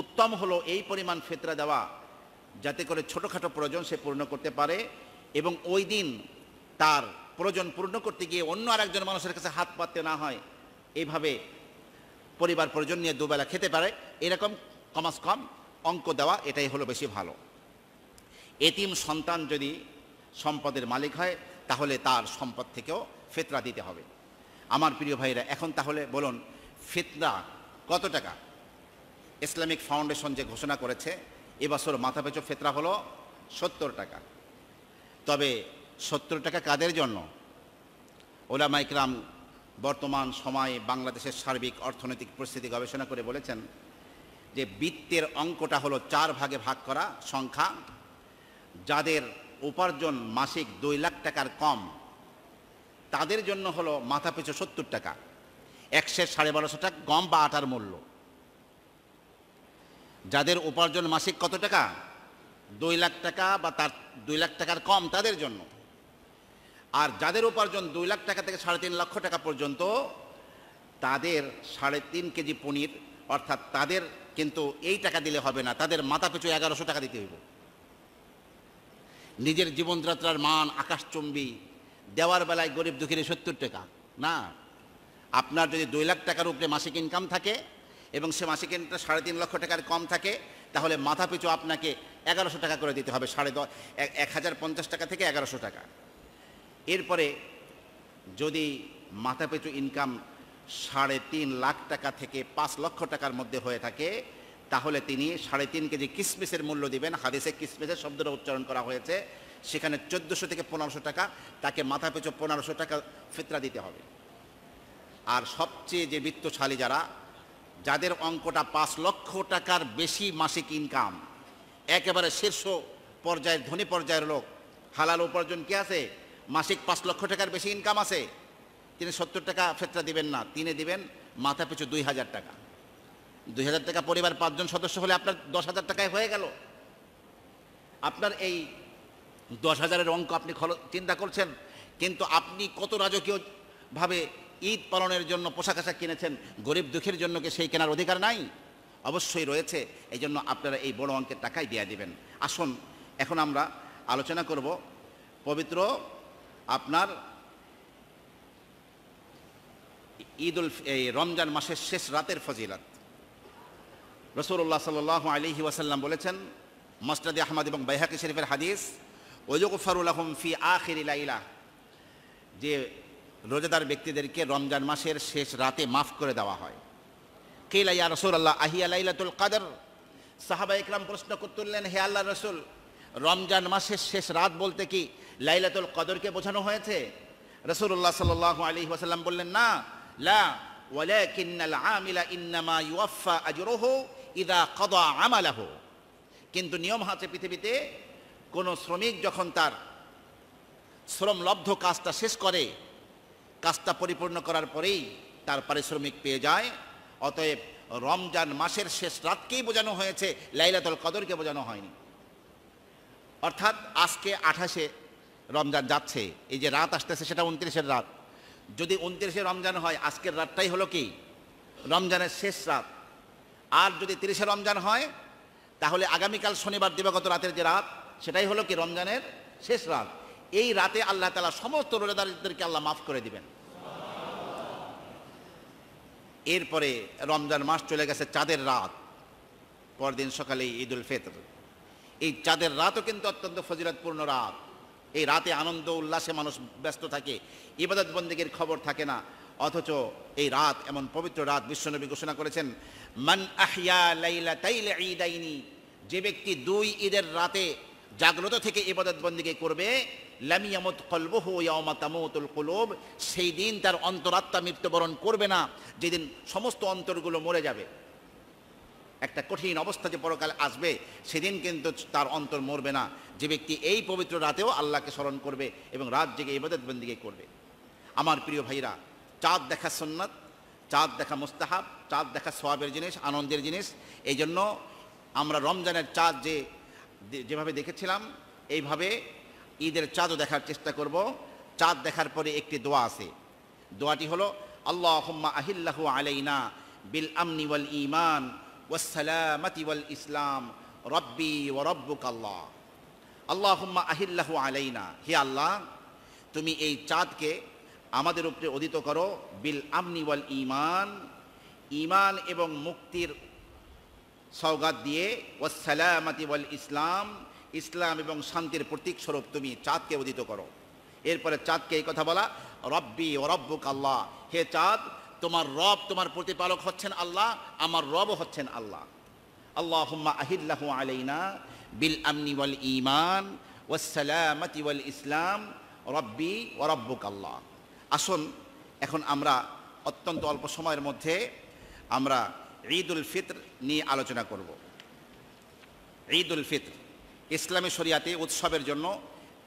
উত্তম হলো এই পরিমাণ ফেতরা দেওয়া, যাতে করে ছোটোখাটো প্রয়োজন সে পূর্ণ করতে পারে এবং ওই দিন তার প্রয়োজন পূর্ণ করতে গিয়ে অন্য আরেকজন মানুষের কাছে হাত পাততে না হয় এইভাবে পরিবার প্রয়োজন নিয়ে দুবেলা খেতে পারে। এরকম কমাস কম অঙ্ক দেওয়া, এটাই হলো বেশি ভালো। এতিম সন্তান যদি সম্পদের মালিক হয়, তাহলে তার সম্পদ থেকেও ফেতরা দিতে হবে। আমার প্রিয় ভাইরা এখন তাহলে বলুন ফিতরা কত টাকা? ইসলামিক ফাউন্ডেশন যে ঘোষণা করেছে, এবছর মাথাপিছু ফেতরা হলো সত্তর টাকা। তবে সত্তর টাকা কাদের জন্য? ওলামা ইকরাম বর্তমান সময়ে বাংলাদেশের সার্বিক অর্থনৈতিক পরিস্থিতি গবেষণা করে বলেছেন যে বৃত্তের অঙ্কটা হলো চার ভাগে ভাগ করা সংখ্যা, যাদের উপার্জন মাসিক দুই লাখ টাকার কম, তাদের জন্য হলো মাথা পিছু সত্তর টাকা। একশের সাড়ে বারোশো টাকা, গম বা আটার মূল্য। যাদের উপার্জন মাসিক কত টাকা? দুই লাখ টাকা বা তার দুই লাখ টাকার কম তাদের জন্য। আর যাদের উপার্জন দুই লাখ টাকা থেকে সাড়ে তিন লক্ষ টাকা পর্যন্ত, তাদের সাড়ে তিন কেজি পনির, অর্থাৎ তাদের কিন্তু এই টাকা দিলে হবে না। তাদের মাথা পিছু এগারোশো টাকা দিতে হইব। নিজের জীবনযাত্রার মান আকাশচুম্বী, দেওয়ার বেলায় গরিব দুঃখীর সত্তর টাকা। না, আপনার যদি দুই লাখ টাকার উপরে মাসিক ইনকাম থাকে এবং সে মাসিক ইনকাম সাড়ে তিন লক্ষ টাকার কম থাকে, তাহলে মাথা পিছু আপনাকে এগারোশো টাকা করে দিতে হবে, সাড়ে দশ এক হাজার পঞ্চাশ টাকা থেকে এগারোশো টাকা। এরপরে যদি মাথা পিছু ইনকাম সাড়ে তিন লাখ টাকা থেকে পাঁচ লক্ষ টাকার মধ্যে হয়ে থাকে, তাহলে তিনি সাড়ে তিন কেজি কিসমিসের মূল্য দিবেন। হাদিসে কিসমিসের শব্দটা উচ্চারণ করা হয়েছে, সেখানে চোদ্দোশো থেকে পনেরোশো টাকা, তাকে মাথা পিছু পনেরোশো টাকা ফিতরা দিতে হবে। আর সবচেয়ে যে বিত্তশালী যারা, যাদের অঙ্কটা পাঁচ লক্ষ টাকার বেশি মাসিক ইনকাম একেবারে শীর্ষ পর্যায়ের, ধনী পর্যায়ের লোক, হালাল উপার্জন কি আছে? মাসিক পাঁচ লক্ষ টাকার বেশি ইনকাম আছে। তিনি সত্তর টাকা ফেতরা দিবেন না, তিনি দিবেন মাথা পিছু দুই হাজার টাকা। দুই হাজার টাকা পরিবার পাঁচজন সদস্য হলে আপনার দশ হাজার টাকায় হয়ে গেল। আপনার এই দশ হাজারের অঙ্ক আপনি চিন্তা করছেন, কিন্তু আপনি কত রাজকীয়ভাবে ঈদ পালনের জন্য পোশাক আশাক কিনেছেন, গরিব দুঃখের জন্য কি সেই কেনার অধিকার নাই? অবশ্যই রয়েছে এই জন্য আপনারা এই বড় অঙ্কের টাকাই দিয়ে দিবেন। আসুন, এখন আমরা আলোচনা করব, পবিত্র আপনার ঈদ উল এই রমজান মাসের শেষ রাতের ফজিলত। রসুল্লাহ সাল আলিহি ওয়াসাল্লাম বলেছেন মসনাদি আহমদ এবং বাইহাকি শরীফের হাদিস ওজুকফারুল আহম ফি আখির লাইলা যে রোজাদার ব্যক্তিদেরকে রমজান মাসের শেষ রাতে মাফ করে দেওয়া হয়। কেলা ইয়া রসুল আল্লাহ আহিয়া লাইলাতুল কাদর সাহাবা ইকরাম প্রশ্ন করতুললেন হে আল্লাহ রসুল, রমজান মাসের শেষ রাত বলতে কি লাইলাতুল কদরকে বোঝানো হয়েছে? রসুল্লাহ সাল আলী ওয়াসাল্লাম বললেন, না লা, ওয়ালাকিন্নাল আমিলা ইন্নামা ইউয়াফা আজরুহু ইদা কদা আমালাহু। কিন্তু নিয়ম আছে পৃথিবীতে কোনো শ্রমিক যখন তার শ্রমলব্ধ কাজটা শেষ করে, কাজটা পরিপূর্ণ করার পরেই তার পারিশ্রমিক পেয়ে যায়, অতএব রমজান মাসের শেষ রাতকেই বোঝানো হয়েছে, লাইলাতুল কদরকে বোঝানো হয়নি। অর্থাৎ আজকে আঠাশে রমজান যাচ্ছে, এই যে রাত আসতেছে সেটা উনত্রিশের রাত। যদি উনত্রিশে রমজান হয়, আজকের রাতটাই হলো কি? রমজানের শেষ রাত। আর যদি তিরিশে রমজান হয়, তাহলে আগামীকাল শনিবার দিবাগত রাতের যে রাত, সেটাই হলো কি রমজানের শেষ রাত। এই রাতে আল্লাহ তালা সমস্ত রোজাদারদেরকে আল্লাহ মাফ করে দিবেন। এরপরে রমজান মাস চলে গেছে চাঁদের রাত। পরদিন সকালে ঈদ উল ফিতর। এই চাঁদের রাতও কিন্তু অত্যন্ত ফজিলতপূর্ণ রাত। এই রাতে আনন্দ, উল্লাসে মানুষ ব্যস্ত থাকে, ইবাদত বন্দীগীর খবর থাকে না। অথচ এই রাত এমন পবিত্র রাত বিশ্বনবী ঘোষণা করেছেন, মান আহিয়া লাইলা তাইলে ঈদাইনি যে ব্যক্তি দুই ঈদের রাতে জাগ্রত থেকে ইবাদত বন্দীকে করবে লামিয়ামত কলবহু ইয়ামা তামুতুল কুলুব সেই দিন তার অন্তরাত্মা মৃত্যুবরণ করবে না, যেদিন সমস্ত অন্তরগুলো মরে যাবে। একটা কঠিন অবস্থা যে পরকালে আসবে, সেদিন কিন্তু তার অন্তর মরবে না। যে ব্যক্তি এই পবিত্র রাতেও আল্লাহকে স্মরণ করবে এবং রাত জেগে ইবাদত বন্দিকে করবে। আমার প্রিয় ভাইরা, চাঁদ দেখা সন্ন্যত চাঁদ দেখা মুস্তাহাব, চাঁদ দেখা সোয়াবের জিনিস, আনন্দের জিনিস। এই জন্য আমরা রমজানের চাঁদ যে, যেভাবে দেখেছিলাম, এইভাবে ঈদের চাঁদও দেখার চেষ্টা করব। চাঁদ দেখার পরে একটি দোয়া আছে। দোয়াটি হলো আল্লাহ আহিল্লাহু আলাইনা বিল আমনি ওয়াল ইমান ওয়াসালামাতি ইসলাম রব্বি ও রব্বুক আল্লাহ আল্লাহুম্মা আহিল্লাহু আলাইনা। হে আল্লাহ, তুমি এই চাঁদকে আমাদের উপরে অদিত করো বিল আমনি ওয়াল ইমান ইমান এবং মুক্তির সৌগাত দিয়ে ওয়াসালামাতি ওয়াল ইসলাম ইসলাম এবং শান্তির প্রতীক স্বরূপ তুমি চাঁদকে উদিত করো। এরপরে চাঁদকে এই কথা বলা, রব্বি ও রব্বুক আল্লাহ হে চাঁদ তোমার রব তোমার প্রতিপালক হচ্ছেন আল্লাহ, আমার রবও হচ্ছেন আল্লাহ। আল্লাহ হুম্মা আহিল্লাহু আলাইনা বিল আমনি ওয়াল ইমান ওয়াসালামাতি ওয়াল ইসলাম, রব্বি ও রব্বুক আল্লাহ আসুন, এখন আমরা অত্যন্ত অল্প সময়ের মধ্যে আমরা ঈদ উল ফিত্র নিয়ে আলোচনা করব। ঈদ উল ফিত্র, ইসলামী শরিয়াতে উৎসবের জন্য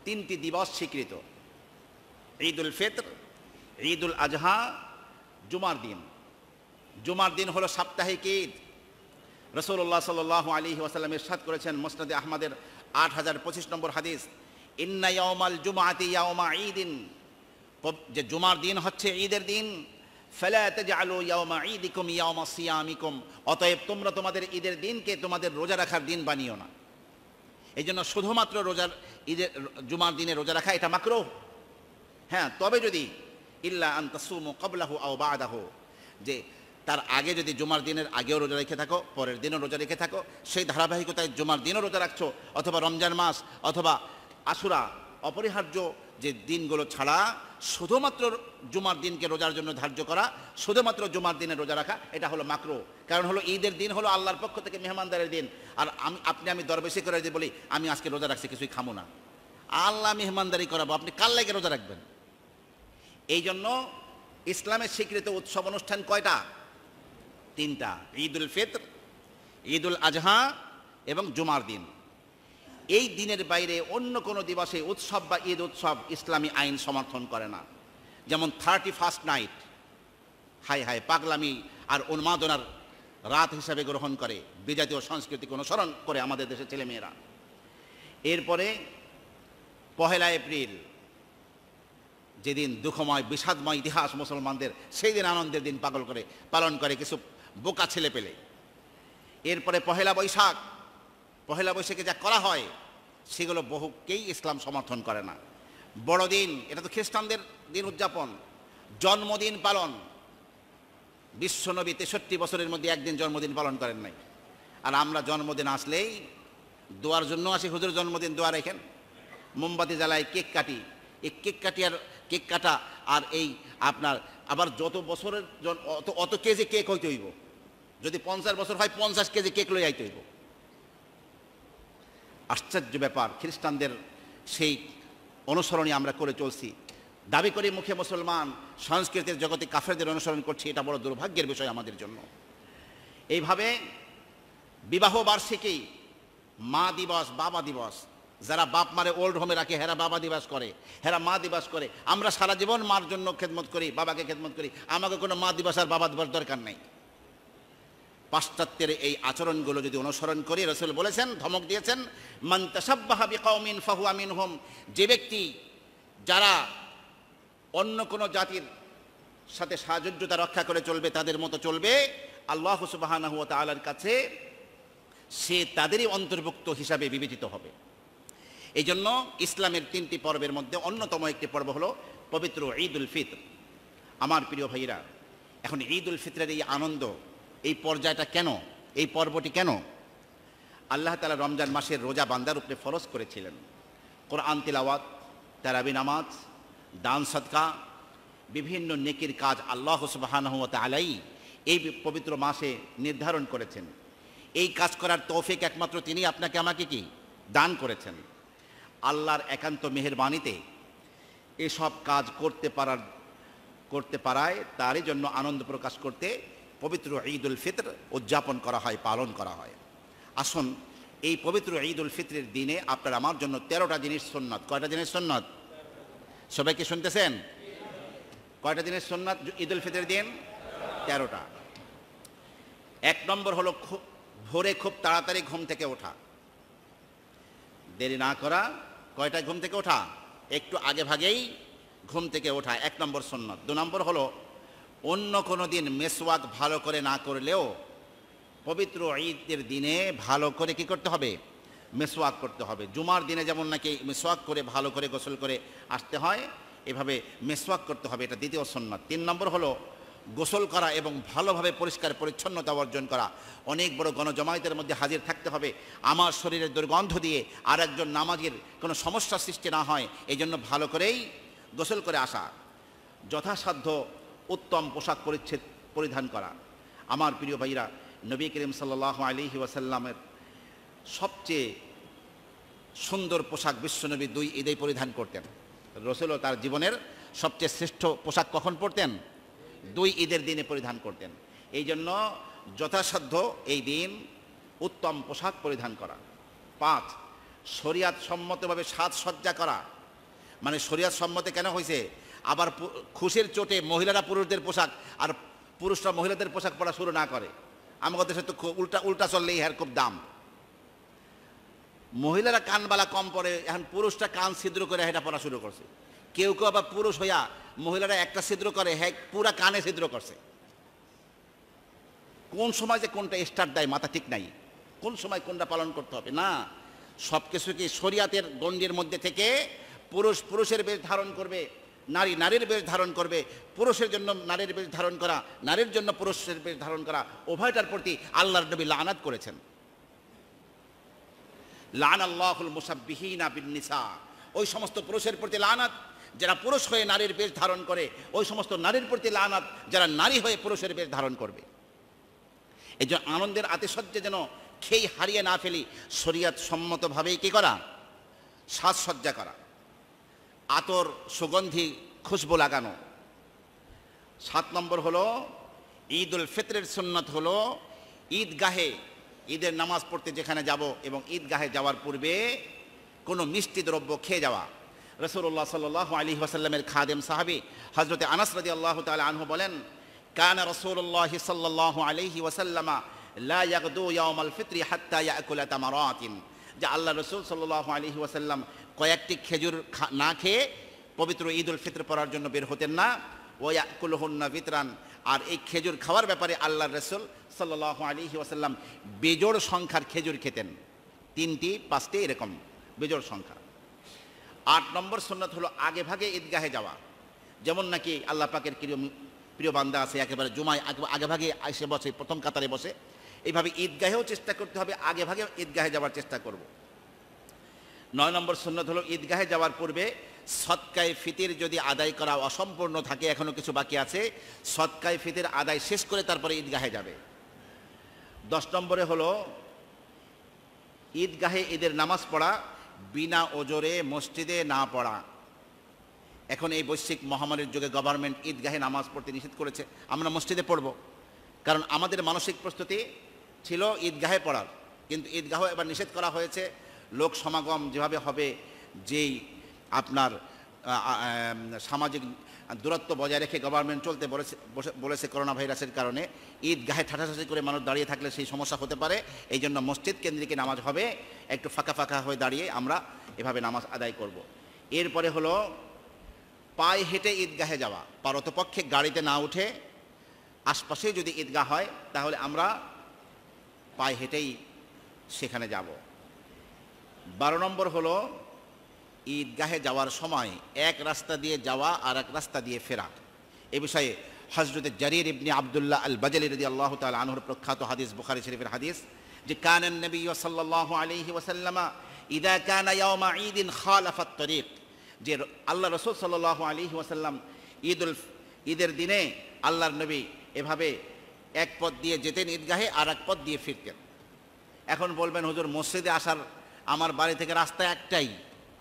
তিনটি দিবস স্বীকৃত। ঈদ উল ফিত্র ঈদ উল আজহা জুমার দিন। জুমার দিন হলো সাপ্তাহিক ঈদ। রসুল্লাহ সাল আলী ওয়াসাল্লাম ইরশাদ করেছেন মোসনাদে আহমদের আট হাজার পঁচিশ নম্বর হাদিস, ইন্না ইয়াউমাল জুমাতি ইয়াউমা ঈদিন। যে জুমার দিন হচ্ছে ঈদের দিন। অতএব তোমরা তোমাদের ঈদের দিনকে তোমাদের রোজা রাখার দিন বানিও না। এই জন্য শুধুমাত্র রোজার ঈদের জুমার দিনে রোজা রাখা এটা মাকরো হ্যাঁ তবে যদি ইল্লা আন্তাসুমু কবলাহু আও বাদাহু। যে তার আগে যদি জুমার দিনের আগেও রোজা রেখে থাকো, পরের দিনও রোজা রেখে থাকো, সেই ধারাবাহিকতায় জুমার দিনও রোজা রাখছো, অথবা রমজান মাস, অথবা আশুরা, অপরিহার্য যে দিনগুলো ছাড়া শুধুমাত্র জুমার দিনকে রোজার জন্য ধার্য করা, শুধুমাত্র জুমার দিনে রোজা রাখা, এটা হলো মাকরো। কারণ হলো ঈদের দিন হলো আল্লাহর পক্ষ থেকে মেহমানদারের দিন। আর আমি, আপনি আমি দরবেশি করে দিয়ে বলি, আমি আজকে রোজা রাখছি, কিছুই খামো না। আল্লাহ মেহমানদারি করাবো, আপনি কাল লাগে রোজা রাখবেন? এই জন্য ইসলামের স্বীকৃত উৎসব অনুষ্ঠান কয়টা? তিনটা। ঈদ উল ফিতর ঈদ উল আজহা এবং জুমার দিন। এই দিনের বাইরে অন্য কোনো দিবসে উৎসব বা ঈদ উৎসব ইসলামী আইন সমর্থন করে না। যেমন থার্টি ফার্স্ট নাইট হাই হাই পাগলামি আর উন্মাদনার রাত হিসাবে গ্রহণ করে, বিজাতীয় সংস্কৃতিকে অনুসরণ করে আমাদের দেশের ছেলেমেয়েরা। এরপরে পহেলা এপ্রিল যেদিন দুঃখময়, বিষাদময় ইতিহাস মুসলমানদের সেই দিন আনন্দের দিন পাগল করে, পালন করে কিছু বোকা ছেলে পেলে। এরপরে পহেলা বৈশাখ, পহেলা বৈশাখে যা করা হয়, সেগুলো বহুকেই ইসলাম সমর্থন করে না। বড়দিন, এটা তো খ্রিস্টানদের দিন উদযাপন, জন্মদিন পালন। বিশ্বনবী তেষট্টি বছরের মধ্যে একদিন জন্মদিন পালন করেন নাই। আর আমরা জন্মদিন আসলেই দোয়ার জন্য আসি, হুজুর জন্মদিন দোয়া রেখেন। মোমবাতি জ্বালাই কেক কাটি, এই কেক কাটি আর কেক কাটা আর এই আপনার আবার যত বছরের অত অত কেজি কেক হইতে হইব। যদি পঞ্চাশ বছর হয়, পঞ্চাশ কেজি কেক লই আইতে হইব। আশ্চর্য ব্যাপার, খ্রিস্টানদের সেই অনুসরণই আমরা করে চলছি। দাবি করি মুখে মুসলমান, সংস্কৃতির জগতে কাফেরদের অনুসরণ করছি, এটা বড় দুর্ভাগ্যের বিষয় আমাদের জন্য। এইভাবে বিবাহ বার্ষিকী, মা দিবস, বাবা দিবস যারা বাপ মারে ওল্ড হোমে রাখে, হেরা বাবা দিবাস করে, হেরা মা দিবস করে। আমরা সারা জীবন মার জন্য খেদমত করি, বাবাকে খেদমত করি। আমাকে কোনো মা দিবস আর বাবা দিবস দরকার নেই। পাশ্চাত্যের এই আচরণগুলো যদি অনুসরণ করি, রসুল বলেছেন, ধমক দিয়েছেন, মান তাসাব্বাহা বিকাউমিন ফাহু আমিন হোম যে ব্যক্তি, যারা অন্য কোনো জাতির সাথে সাহায্যতা রক্ষা করে চলবে, তাদের মতো চলবে, আল্লাহ সুবাহানাহু ওয়া তাআলার কাছে সে তাদেরই অন্তর্ভুক্ত হিসাবে বিবেচিত হবে। এই জন্য ইসলামের তিনটি পর্বের মধ্যে অন্যতম একটি পর্ব হলো পবিত্র ঈদ উল ফিতর। আমার প্রিয় ভাইরা এখন ঈদ উল ফিতরের এই আনন্দ, এই পর্যায়টা কেন, এই পর্বটি কেন? আল্লাহ তালা রমজান মাসের রোজা বান্দার উপরে ফরজ করেছিলেন। কোরআন তিলাওয়াত, তারাবি নামাজ, দান সদকা, বিভিন্ন নেকির কাজ আল্লাহ সুবাহানহমত আলাই এই পবিত্র মাসে নির্ধারণ করেছেন। এই কাজ করার তৌফিক একমাত্র তিনি আপনাকে, আমাকে কি? দান করেছেন। আল্লাহর একান্ত মেহেরবানিতে এসব কাজ করতে পারার, করতে পারায় তারই জন্য আনন্দ প্রকাশ করতে পবিত্র ঈদ উল ফিতর উদযাপন করা হয়, পালন করা হয়। আসুন, এই পবিত্র ঈদ উল ফিতরের দিনে আপনার আমার জন্য তেরোটা জিনিস সন্ন্যত কয়টা জিনিস সন্ন্যত সবাই কি শুনতেছেন? কয়টা দিনের সন্ন্যত ঈদ উল ফিতরের দিন? তেরোটা। এক নম্বর হলো ভোরে খুব তাড়াতাড়ি ঘুম থেকে ওঠা। দেরি না করা কয়টায় ঘুম থেকে ওঠা? একটু আগে ভাগেই ঘুম থেকে ওঠা, এক নম্বর সন্ন্যত দু নম্বর হলো, অন্য কোনো দিন মেসওয়াক ভালো করে না করলেও পবিত্র ঈদের দিনে ভালো করে কি করতে হবে? মেসওয়াক করতে হবে। জুমার দিনে যেমন নাকি মেসওয়াক করে, ভালো করে গোসল করে আসতে হয়, এভাবে মেসওয়াক করতে হবে, এটা দ্বিতীয় সন্ন্যত তিন নম্বর হলো গোসল করা এবং ভালোভাবে পরিষ্কার পরিচ্ছন্নতা অর্জন করা। অনেক বড় গণজমায়েতের মধ্যে হাজির থাকতে হবে। আমার শরীরের দুর্গন্ধ দিয়ে আর একজন নামাজের কোনো সমস্যা সৃষ্টি না হয় এই জন্য ভালো করেই গোসল করে আসা। যথাসাধ্য উত্তম পোশাক পরিচ্ছেদ পরিধান করা। আমার প্রিয় ভাইরা, নবী করিম সাল্লাহ আলিহি ওয়াসাল্লামের সবচেয়ে সুন্দর পোশাক বিশ্বনবী দুই ঈদেই পরিধান করতেন। রসুলও তার জীবনের সবচেয়ে শ্রেষ্ঠ পোশাক কখন পরতেন? দুই ঈদের দিনে পরিধান করতেন। এই জন্য যথাসাধ্য এই দিন উত্তম পোশাক পরিধান করা। পাঁচ, শরিয়াত সম্মতভাবে সাজসজ্জা করা। মানে শরিয়াত সম্মতে কেন হয়েছে আবার খুশির চোটে মহিলারা পুরুষদের পোশাক আর পুরুষরা মহিলাদের পোশাক পরা শুরু না করে। আমাদের দেশে তো উল্টা উল্টা চললেই হ্যার খুব দাম। মহিলারা কানবালা কম পরে, এখন পুরুষটা কান ছিদ্র করে এটা পড়া শুরু করছে। কেউ কেউ আবার পুরুষ হইয়া মহিলারা একটা ছিদ্র করে হ্যাঁ পুরা কানে ছিদ্র করছে। কোন সময় যে কোনটা স্টার্ট দেয় মাথা ঠিক নাই। কোন সময় কোনটা পালন করতে হবে? না। সব কিছু কি শরিয়াতের গণ্ডির মধ্যে থেকে পুরুষ পুরুষের বেশ ধারণ করবে, নারী নারীর বেশ ধারণ করবে, পুরুষের জন্য নারীর বেশ ধারণ করা, নারীর জন্য পুরুষের বেশ ধারণ করা, উভয়টার প্রতি আল্লাহর নবী লানাত করেছেন। লান আল্লাহুল মুসাব্বিহিনা বিন নিসা। ওই সমস্ত পুরুষের প্রতি লানাত। যারা পুরুষ হয়ে নারীর বেশ ধারণ করে, ওই সমস্ত নারীর প্রতি লানাত যারা নারী হয়ে পুরুষের বেশ ধারণ করবে। এই যে আনন্দের আতিশয্যে যেন খেই হারিয়ে না ফেলি, শরিয়াত সম্মতভাবেই কি করা? সাজসজ্জা করা। আতর, সুগন্ধি, খুশবু লাগানো। সাত নম্বর হলো ঈদ উল ফিতরের সুন্নত হলো, ঈদগাহে, ঈদের নামাজ পড়তে যেখানে যাব এবং ঈদগাহে যাওয়ার পূর্বে কোনো মিষ্টি দ্রব্য খেয়ে যাওয়া। রসুল্লাহ সাল আলী ওয়াসাল্লামের খাদেম সাহাবি হজরতে আনাস রাজি আল্লাহ তালা আনহু বলেন, কান রসুল্লাহ সাল্লাহ আলহি ওয়াসাল্লামা লা ইয়াগদু ইয়াউমাল ফিত্রি হাত্তা ইয়াকুলা তামারাতিন। যে আল্লাহ রসুল সাল্লাহ আলহি ওয়াসাল্লাম কয়েকটি খেজুর না খেয়ে পবিত্র ঈদ উল ফিত্র পড়ার জন্য বের হতেন না। ওয়াকুলহন্না বিতরান আর এই খেজুর খাওয়ার ব্যাপারে আল্লাহ রসুল সাল্লাহ আলহি ওয়াসাল্লাম বেজোড় সংখ্যার খেজুর খেতেন। তিনটি, পাঁচটি এরকম বেজোড় সংখ্যা। আট নম্বর সুন্নত হলো আগে ভাগে ঈদগাহে যাওয়া। যেমন নাকি আল্লাহ পাকের প্রিয় প্রিয় বান্দা আছে, একেবারে জুমায় আগে ভাগে এসে বসে, প্রথম কাতারে বসে। এইভাবে ঈদগাহেও চেষ্টা করতে হবে, আগে ভাগে ঈদগাহে যাওয়ার চেষ্টা করব। নয় নম্বর সুন্নত হলো ঈদগাহে যাওয়ার পূর্বে সৎকায় ফিতির যদি আদায় করা অসম্পূর্ণ থাকে, এখনও কিছু বাকি আছে, সৎকায় ফিতির আদায় শেষ করে তারপরে ঈদগাহে যাবে। দশ নম্বরে হলো ঈদগাহে ঈদের নামাজ পড়া বিনা ওজরে মসজিদে না পড়া। এখন এই বৈশ্বিক মহামারীর যুগে গভর্নমেন্ট ঈদগাহে নামাজ পড়তে নিষেধ করেছে। আমরা মসজিদে পড়ব। কারণ আমাদের মানসিক প্রস্তুতি ছিল ঈদগাহে পড়ার। কিন্তু ঈদগাহ এবার নিষেধ করা হয়েছে। লোক সমাগম যেভাবে হবে, যেই আপনার সামাজিক দূরত্ব বজায় রেখে গভর্নমেন্ট চলতে বলেছে বলেছে করোনা ভাইরাসের কারণে। ঈদগাহে ঠাঠাঠাঠি করে মানুষ দাঁড়িয়ে থাকলে সেই সমস্যা হতে পারে। এই জন্য মসজিদ কেন্দ্রিক নামাজ হবে। একটু ফাঁকা ফাঁকা হয়ে দাঁড়িয়ে আমরা এভাবে নামাজ আদায় করব। এরপরে হলো, পায়ে হেঁটে ঈদগাহে যাওয়া। পারতপক্ষে গাড়িতে না উঠে আশপাশে যদি ঈদগাহ হয়, তাহলে আমরা পায়ে হেঁটেই সেখানে যাব। বারো নম্বর হলো ঈদগাহে যাওয়ার সময় এক রাস্তা দিয়ে যাওয়া আর এক রাস্তা দিয়ে ফেরা। এ বিষয়ে হজরত জারির ইবনি আবদুল্লাহ আল বাজালি রদি আল্লাহ তাল আনহুর প্রখ্যাত হাদিস বুখারি শরীফের হাদিস যে কানন নবী সাল্লাল্লাহু আলাইহি ওয়াসাল্লামা ইদা কানা ইয়াউমা ঈদিন খালাফাত তরিক। যে, আল্লাহ রসুল সাল্লাল্লাহু আলাইহি ওয়াসাল্লাম ঈদুল, ঈদের দিনে আল্লাহর নবী এভাবে এক পথ দিয়ে যেতেন ঈদগাহে আর এক পথ দিয়ে ফিরতেন। এখন বলবেন, হুজুর, মসজিদে আসার আমার বাড়ি থেকে রাস্তা একটাই।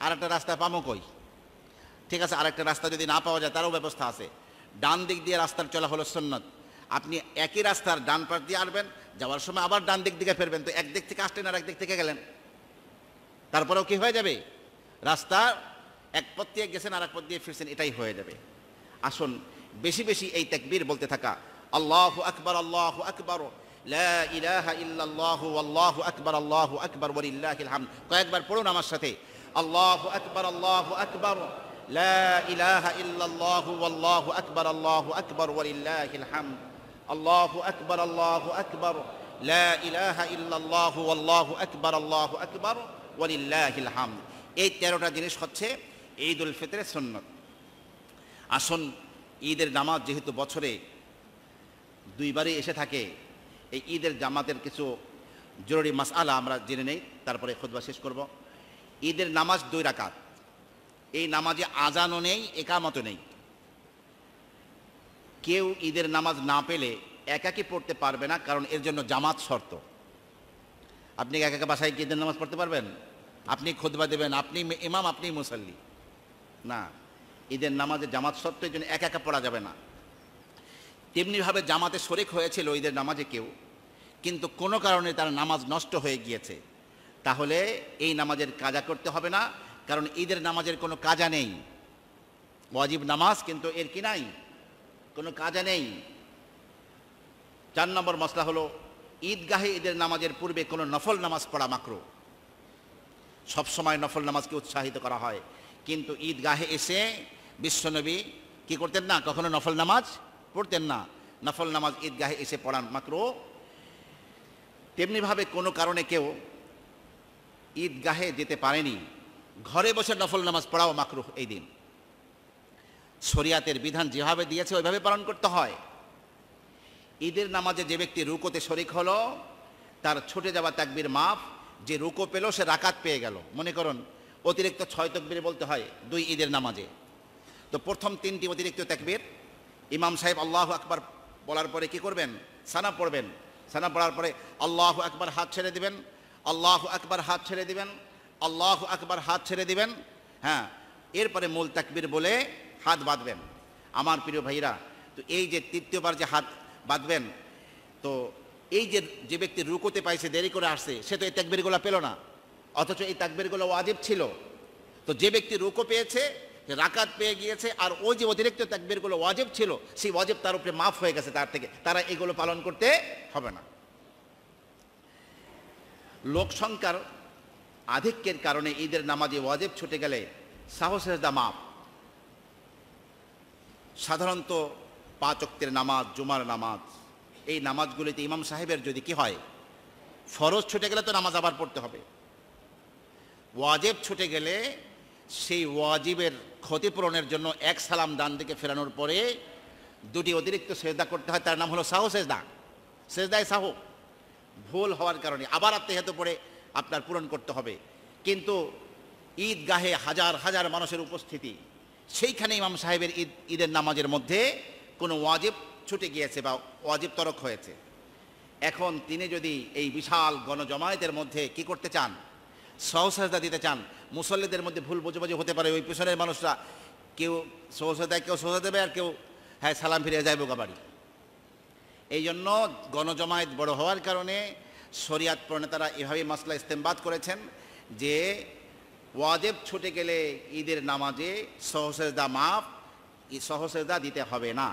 আর একটা রাস্তা পামো কই? ঠিক আছে, আরেকটা রাস্তা যদি না পাওয়া যায়, তারও ব্যবস্থা আছে। ডান দিক দিয়ে রাস্তার চলা হলো সন্ন্যত আপনি একই রাস্তার ডান পাশ দিয়ে আসবেন, যাওয়ার সময় আবার ডান দিক দিকে ফেরবেন। তো একদিক থেকে আসলেন আর একদিক থেকে গেলেন। তারপরেও কি হয়ে যাবে? রাস্তা এক পথ দিয়ে গেছেন আর এক পথ দিয়ে ফিরছেন, এটাই হয়ে যাবে। আসুন, বেশি বেশি এই তাকবীর বলতে থাকা। আল্লাহ আকবর আল্লাহ আকবর ইলাহা ইল্লাল্লাহু, আল্লাহু আকবর আল্লাহু আকবর, ওয়ালিল্লাহিল হামদ। কয়েকবার পড়ুন আমার সাথে। আল্লাহু আকবর আল্লাহু আকবর। লা ইলাহা ইল্লাল্লাহু আল্লাহু আকবর আল্লাহু আকবর ওয়ালিল্লাহিল হামদ আল্লাহু আকবর আল্লাহু আকবর। লা ইলাহা ইল্লাল্লাহু আল্লাহু আকবর আল্লাহু আকবর ওয়ালিল্লাহিল হামদ এই তেরোটা জিনিস হচ্ছে ঈদ উল ফিতরের সুন্নত। আসুন, ঈদের নামাজ যেহেতু বছরে দুইবারই এসে থাকে, এই ঈদের জামাতের কিছু জরুরি মাসআলা আমরা জেনে নেই, তারপরে খুদবা শেষ করব। ঈদের নামাজ দুই রাকাত। এই নামাজে আজানও নেই, একামতও নেই। কেউ ঈদের নামাজ না পেলে একাকি পড়তে পারবে না, কারণ এর জন্য জামাত শর্ত। আপনি একা একা বাসায় ঈদের নামাজ পড়তে পারবেন? আপনি খুদবা দেবেন, আপনি ইমাম, আপনি মুসাল্লি। না, ঈদের নামাজে জামাত শর্ত এর জন্য একা একা পড়া যাবে না। তেমনিভাবে জামাতে শরিক হয়েছিল ঈদের নামাজে কেউ, কিন্তু কোনো কারণে তার নামাজ নষ্ট হয়ে গিয়েছে। তাহলে এই নামাজের কাজা করতে হবে না, কারণ ঈদের নামাজের কোনো কাজা নেই। ওয়াজিব নামাজ কিন্তু এর কি নাই? কোনো কাজা নেই। চার নম্বর মশলা হলো, ঈদগাহে ঈদের নামাজের পূর্বে কোনো নফল নামাজ পড়া মাকরো। সবসময় নফল নামাজকে উৎসাহিত করা হয়। কিন্তু ঈদগাহে এসে বিশ্বনবী কি করতেন না? কখনো নফল নামাজ পড়তেন না। নফল নামাজ ঈদগাহে এসে পড়ান মাত্র তেমনিভাবে কোনো কারণে কেউ ঈদগাহে যেতে পারেনি, ঘরে বসে নফল নামাজ পড়াও মাকরুহ এই দিন। শরিয়াতের বিধান যেভাবে দিয়েছে, ওইভাবে পালন করতে হয়। ঈদের নামাজে যে ব্যক্তি রুকোতে শরিক হলো, তার ছুটে যাওয়া তাকবির মাফ, যে রুকো পেল, সে রাকাত পেয়ে গেল। মনে করুন, অতিরিক্ত ছয় তকবির বলতে হয় দুই ঈদের নামাজে। তো প্রথম তিনটি অতিরিক্ত তাকবির, ইমাম সাহেব আল্লাহ আকবার বলার পরে কি করবেন? সানা পড়বেন। সানা পড়ার পরে আল্লাহ আকবার হাত ছেড়ে দিবেন। আল্লাহ আকবার হাত ছেড়ে দিবেন, আল্লাহ আকবার হাত ছেড়ে দিবেন হ্যাঁ এরপরে মূল তাকবির বলে হাত বাঁধবেন। আমার প্রিয় ভাইরা, তো এই যে তৃতীয়বার যে হাত বাঁধবেন, তো এই যে যে ব্যক্তি রুকোতে পাইছে, দেরি করে আসছে, সে তো এই তাকবিরগুলো পেল না। অথচ এই তাকবিরগুলো ওয়াজিব ছিল। তো যে ব্যক্তি রুকো পেয়েছে রাকাত পেয়ে গিয়েছে, আর ওই যে অতিরিক্ত তাকবিরগুলো ওয়াজিব ছিল, সেই ওয়াজিব তার উপরে মাফ হয়ে গেছে তার থেকে। তারা এগুলো পালন করতে হবে না। লোক সংখ্যার আধিক্যের কারণে ঈদের নামাজে ওয়াজেব ছুটে গেলে সাহসের দা মাপ। সাধারণত পাঁচ অক্তের নামাজ, জুমার নামাজ, এই নামাজগুলিতে ইমাম সাহেবের যদি কি হয়, ফরজ ছুটে গেলে তো নামাজ আবার পড়তে হবে। ওয়াজেব ছুটে গেলে সেই ওয়াজিবের ক্ষতিপূরণের জন্য এক সালাম ডান দিকে ফেরানোর পরে দুটি অতিরিক্ত সেজদা করতে হয়, তার নাম হলো সাহু সেজদা। সেজদায় সাহু। ভুল হওয়ার কারণে আবার আত্মীয়ত পড়ে আপনার পূরণ করতে হবে। কিন্তু ঈদগাহে হাজার হাজার মানুষের উপস্থিতি, সেইখানে ইমাম সাহেবের ঈদ, ঈদের নামাজের মধ্যে কোনো ওয়াজিব ছুটে গিয়েছে বা ওয়াজিব তরক হয়েছে। এখন তিনি যদি এই বিশাল গণজমায়েতের মধ্যে কি করতে চান, সহসাজদা দিতে চান, মুসল্লিদের মধ্যে ভুল বোঝাবুঝি হতে পারে, ওই পিছনের মানুষরা কেউ সহসাদায় কেউ সহসা দেবে আর কেউ হ্যাঁ সালাম ফিরে যায় বোকা বাড়ি এই জন্য গণজমায়েত বড় হওয়ার কারণে শরিয়াত প্রণেতারা এভাবে মাসলা ইস্তেমবাদ করেছেন যে ওয়াজেব ছুটে গেলে ঈদের নামাজে সহসেজদা মাপ সহসেজদা দিতে হবে না।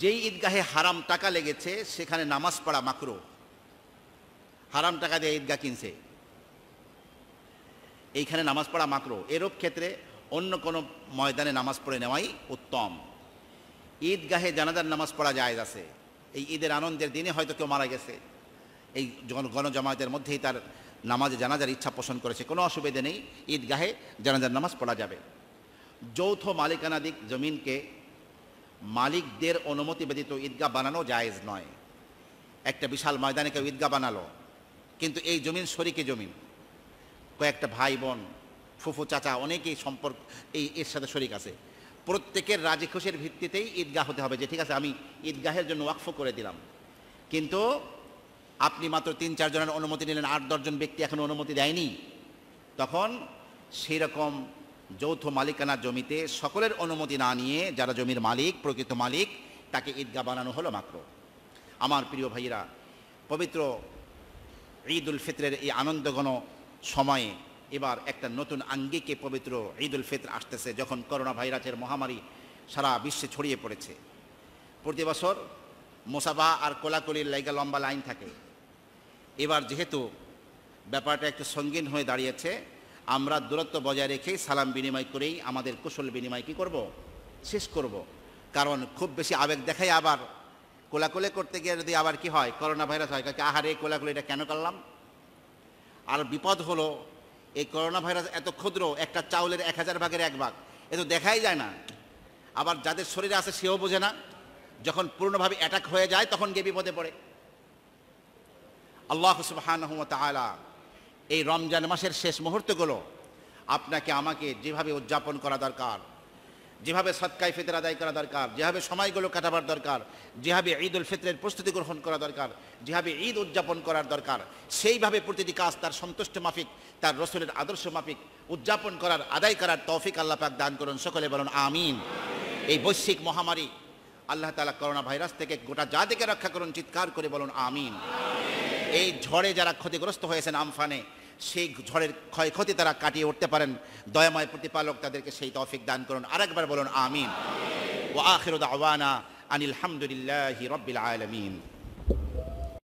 যেই ঈদগাহে হারাম টাকা লেগেছে, সেখানে নামাজ পড়া মাকরো। হারাম টাকা দিয়ে ঈদগাহ কিনছে। এইখানে নামাজ পড়া মাকরো। এরূপ ক্ষেত্রে অন্য কোনো ময়দানে নামাজ পড়ে নেওয়াই উত্তম। ঈদগাহে জানাজার নামাজ পড়া যায় আছে। এই ঈদের আনন্দের দিনে হয়তো কেউ মারা গেছে। এই গণজমায়েতের মধ্যেই তার নামাজে জানাজার ইচ্ছা পোষণ করেছে। কোনো অসুবিধে নেই, ঈদগাহে জানাজার নামাজ পড়া যাবে। যৌথ মালিকানাদিক জমিনকে মালিকদের অনুমতি ব্যতীত ঈদগাহ বানানো জায়েজ নয়। একটা বিশাল ময়দানে কেউ ঈদগাহ বানালো, কিন্তু এই জমিন শরিকে জমিন। কয়েকটা ভাই বোন, ফুফু, চাচা অনেকেই সম্পর্ক এই এর সাথে শরিক আছে। প্রত্যেকের রাজি খুশির ভিত্তিতেই ঈদগাহ হতে হবে যে, ঠিক আছে, আমি ঈদগাহের জন্য ওয়াকফ করে দিলাম। কিন্তু আপনি মাত্র তিন চারজনের অনুমতি নিলেন, আট দশজন ব্যক্তি এখন অনুমতি দেয়নি, তখন সেই রকম যৌথ মালিকানা জমিতে সকলের অনুমতি না নিয়ে যারা জমির মালিক, প্রকৃত মালিক, তাকে ঈদগাহ বানানো হলো মাত্র। আমার প্রিয় ভাইরা পবিত্র ঈদ উল ফিতরের এই আনন্দঘন সময়ে এবার একটা নতুন আঙ্গিকে পবিত্র ঈদ উল ফিতর আসতেছে, যখন করোনা ভাইরাসের মহামারী সারা বিশ্বে ছড়িয়ে পড়েছে। প্রতি বছর মোসাবা আর কোলাকুলির লাইগা লম্বা লাইন থাকে। এবার যেহেতু ব্যাপারটা একটু সঙ্গীন হয়ে দাঁড়িয়েছে, আমরা দূরত্ব বজায় রেখেই সালাম বিনিময় করেই আমাদের কুশল বিনিময় কী করব? শেষ করব। কারণ খুব বেশি আবেগ দেখাই আবার কোলাকুলে করতে গিয়ে যদি আবার কি হয় করোনা ভাইরাস হয়, কাকে, আহারে কোলাকুলি এটা কেন করলাম? আর বিপদ হলো এই করোনা ভাইরাস এত ক্ষুদ্র, একটা চাউলের এক হাজার ভাগের এক ভাগ। এ তো দেখাই যায় না। আবার যাদের শরীরে আছে সেও বোঝে না। যখন পূর্ণভাবে অ্যাটাক হয়ে যায়, তখন গিয়ে বিপদে পড়ে। আল্লাহ তাআলা এই রমজান মাসের শেষ মুহূর্তগুলো আপনাকে আমাকে যেভাবে উদযাপন করা দরকার যেভাবে সৎকাই ফিতর আদায় করা দরকার, যেভাবে সময়গুলো কাটাবার দরকার, যেভাবে ঈদ উল ফিতরের প্রস্তুতি গ্রহণ করা দরকার, যেভাবে ঈদ উদযাপন করার দরকার, সেইভাবে প্রতিটি কাজ তার সন্তুষ্ট মাফিক, তার রসুলের আদর্শ মাফিক উদযাপন করার, আদায় করার তৌফিক আল্লাহ পাক দান করুন। সকলে বলুন, আমিন। এই বৈশ্বিক মহামারী আল্লাহ তালা করোনা ভাইরাস থেকে গোটা জাতিকে রক্ষা করুন, চিৎকার করে বলুন, আমিন। এই ঝড়ে যারা ক্ষতিগ্রস্ত হয়েছেন আমফানে সেই ঝড়ের ক্ষয়ক্ষতি তারা কাটিয়ে উঠতে পারেন। দয়াময় প্রতিপালক তাদেরকে সেই তৌফিক দান করুন। আরেকবার বলুন, আমিন। ও আখির দাওয়ানা আনিল রবিল আলামিন।